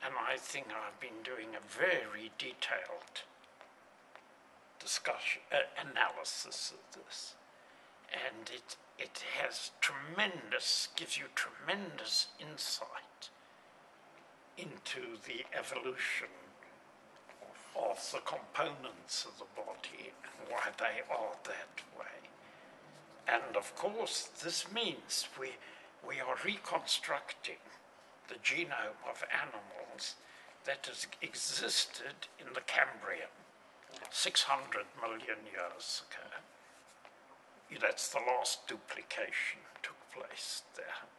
B: And I think I've been doing a very detailed discussion, uh, analysis of this. And it, it has tremendous, gives you tremendous insight into the evolution of the components of the body and why they are that way. And of course, this means we, we are reconstructing the genome of animals that has existed in the Cambrian 600 million years ago. That's the last duplication took place there.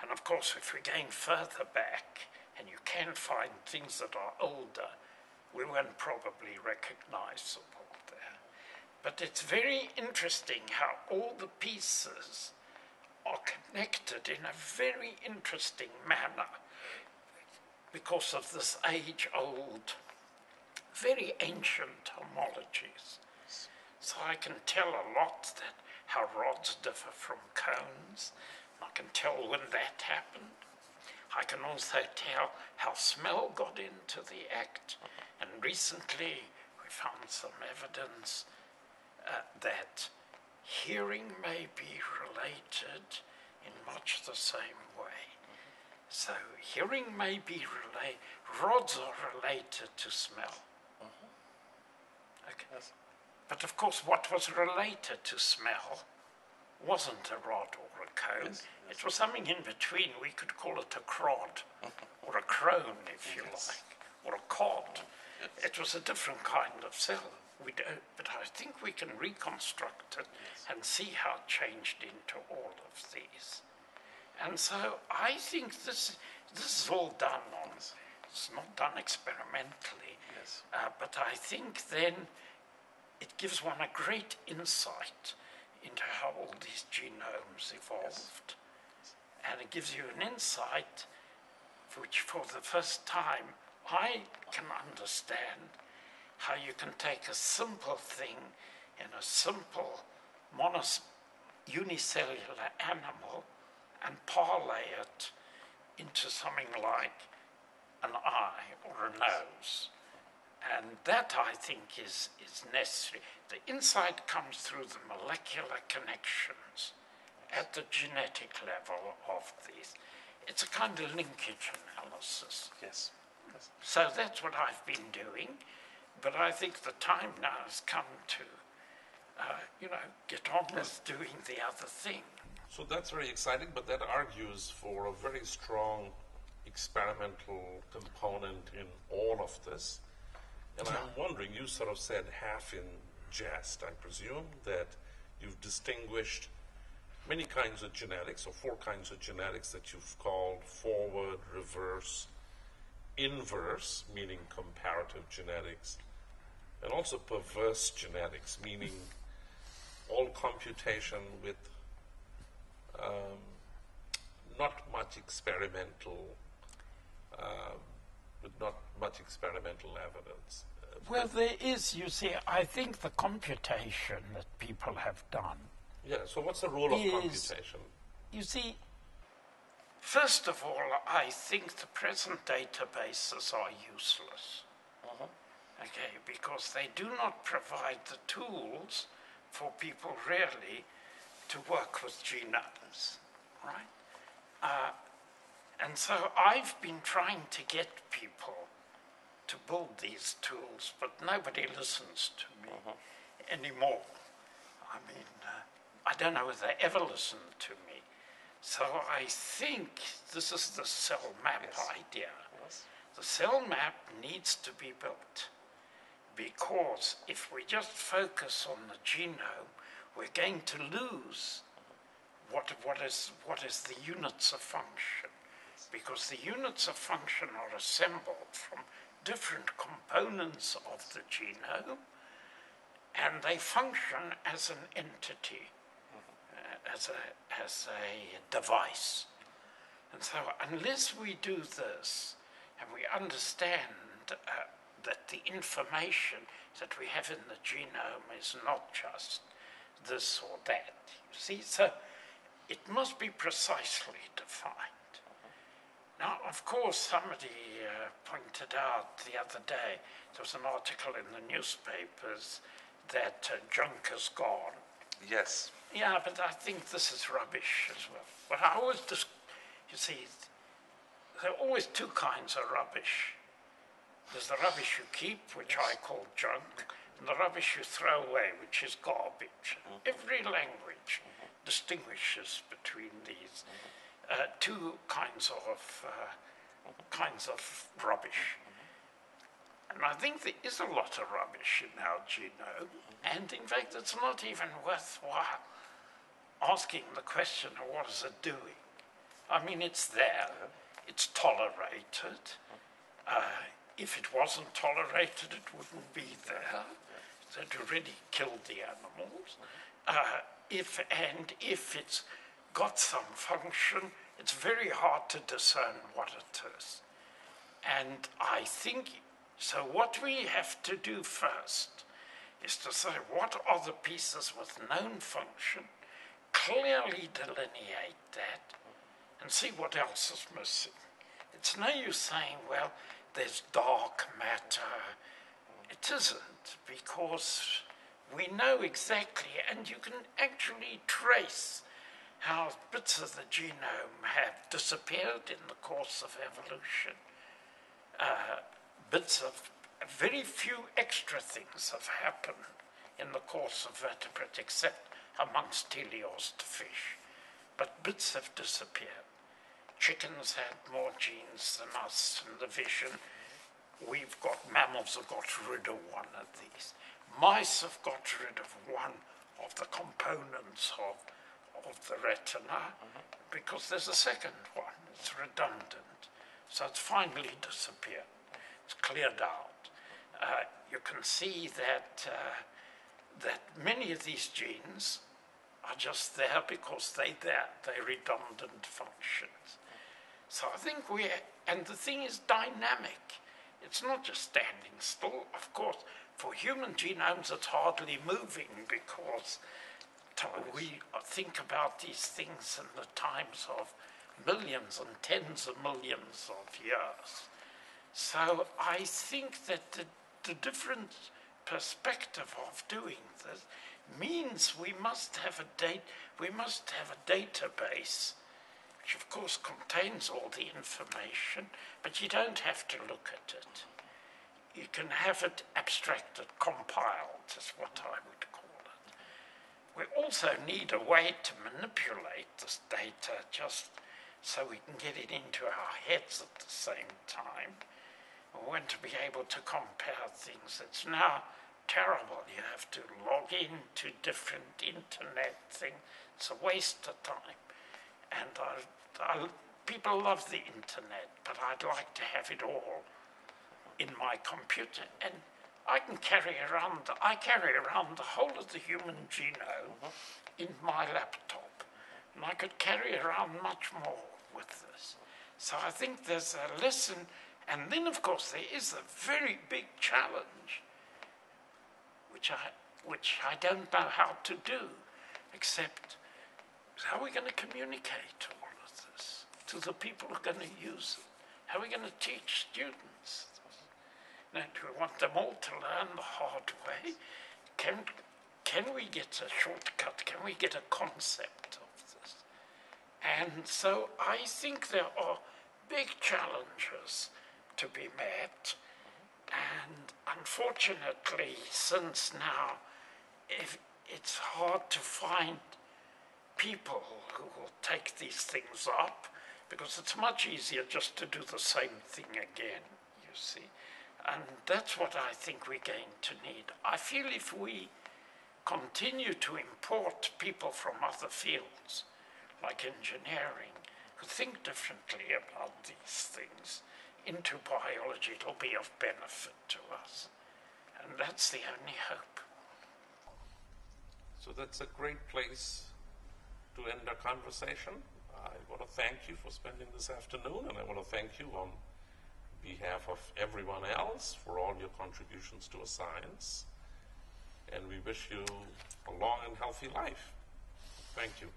B: And of course, if we're going further back, and you can find things that are older, we won't probably recognizable there. But it's very interesting how all the pieces are connected in a very interesting manner because of this age old, very ancient homologies. So I can tell a lot that how rods differ from cones. I can tell when that happened. I can also tell how smell got into the act. And recently we found some evidence uh, that hearing may be related in much the same way. So hearing may be related, rods are related to smell. Okay. But of course, what was related to smell wasn't a rod or a cone.
A: Yes,
B: It was something in between. We could call it a crod <laughs> or a crone, if you
A: Yes.
B: like. or a cod. It was a different kind of cell. We don't, but I think we can reconstruct it and see how it changed into all of these. And so I think this, this is all done on, it's not done experimentally.
A: Yes.
B: Uh, but I think then it gives one a great insight into how all these genomes evolved. And it gives you an insight which, for the first time, I can understand how you can take a simple thing in a simple monos- unicellular animal and parlay it into something like an eye or a nose. And that, I think, is, is necessary. The insight comes through the molecular connections at the genetic level of these. It's a kind of linkage analysis.
A: Yes. yes.
B: So that's what I've been doing. But I think the time now has come to, uh, you know, get on with doing the other thing.
A: So that's very exciting, but that argues for a very strong experimental component in all of this. And I'm wondering, you sort of said half in jest, I presume, that you've distinguished many kinds of genetics, or four kinds of genetics that you've called forward, reverse, inverse, meaning comparative genetics, and also perverse genetics, meaning all computation with um, not much experimental, um, with not much experimental evidence. Uh,
B: Well, there is, you see, I think the computation that people have done
A: yeah, so what's the role of computation?
B: You see, first of all, I think the present databases are useless. Okay, because they do not provide the tools for people really to work with genomes, right? Uh, and so I've been trying to get people to build these tools, but nobody listens to me anymore. I mean, uh, I don't know if they ever listen to me. So I think this is the cell map
A: Yes.
B: idea. The cell map needs to be built because if we just focus on the genome, we're going to lose what, what, is, what is the units of function. Because the units of function are assembled from different components of the genome and they function as an entity, uh, as, a, as a device. And so, unless we do this and we understand uh, that the information that we have in the genome is not just this or that, you see, so it must be precisely defined. Now, of course, somebody uh, pointed out the other day, there was an article in the newspapers that uh, junk is gone.
A: Yes.
B: Yeah, but I think this is rubbish as well. But I always just, you see, there are always two kinds of rubbish. There's the rubbish you keep, which I call junk, and the rubbish you throw away, which is garbage. Every language distinguishes between these uh, two kinds of uh, kinds of rubbish. And I think there is a lot of rubbish in our genome, and in fact, it's not even worthwhile asking the question of what is it doing. I mean, it's there, it's tolerated. Uh, if it wasn't tolerated, it wouldn't be there. They'd already killed the animals. Uh, if and if it's got some function, it's very hard to discern what it is. And I think so. What we have to do first is to say what are the pieces with known function, clearly delineate that, and see what else is missing. It's no use saying, well, there's dark matter. It isn't, because we know exactly, and you can actually trace how bits of the genome have disappeared in the course of evolution. Uh, bits of very few extra things have happened in the course of vertebrates, except amongst teleost fish. But bits have disappeared. Chickens had more genes than us in the vision. we've got mammals have got rid of one of these. Mice have got rid of one of the components of, of the retina because there's a second one. It's redundant. So it's finally disappeared. It's cleared out. Uh, you can see that, uh, that many of these genes are just there because they there. They're redundant functions. So I think we and the thing is dynamic. It's not just standing still. Of course, for human genomes, it's hardly moving because we think about these things in the times of millions and tens of millions of years. So I think that the, the different perspective of doing this means we must have a date, we must have a database which of course contains all the information, but you don't have to look at it. You can have it abstracted, compiled, is what I would. We also need a way to manipulate this data just so we can get it into our heads at the same time. We want to be able to compare things. It's now terrible. You have to log in to different internet things. It's a waste of time. And I, I, people love the internet, but I'd like to have it all in my computer. And I can carry around, I carry around the whole of the human genome in my laptop. And I could carry around much more with this. So I think there's a lesson. And then, of course, there is a very big challenge, which I, which I don't know how to do, except how are we going to communicate all of this to the people who are going to use it? How are we going to teach students? Do we want them all to learn the hard way? Can, can we get a shortcut? Can we get a concept of this? And so I think there are big challenges to be met. And unfortunately, since now, if it's hard to find people who will take these things up because it's much easier just to do the same thing again, you see. And that's what I think we're going to need. I feel if we continue to import people from other fields, like engineering, who think differently about these things, into biology, it'll be of benefit to us. And that's the only hope.
A: So that's a great place to end our conversation. I want to thank you for spending this afternoon, and I want to thank you on behalf of everyone else for all your contributions to a science. And we wish you a long and healthy life. Thank you.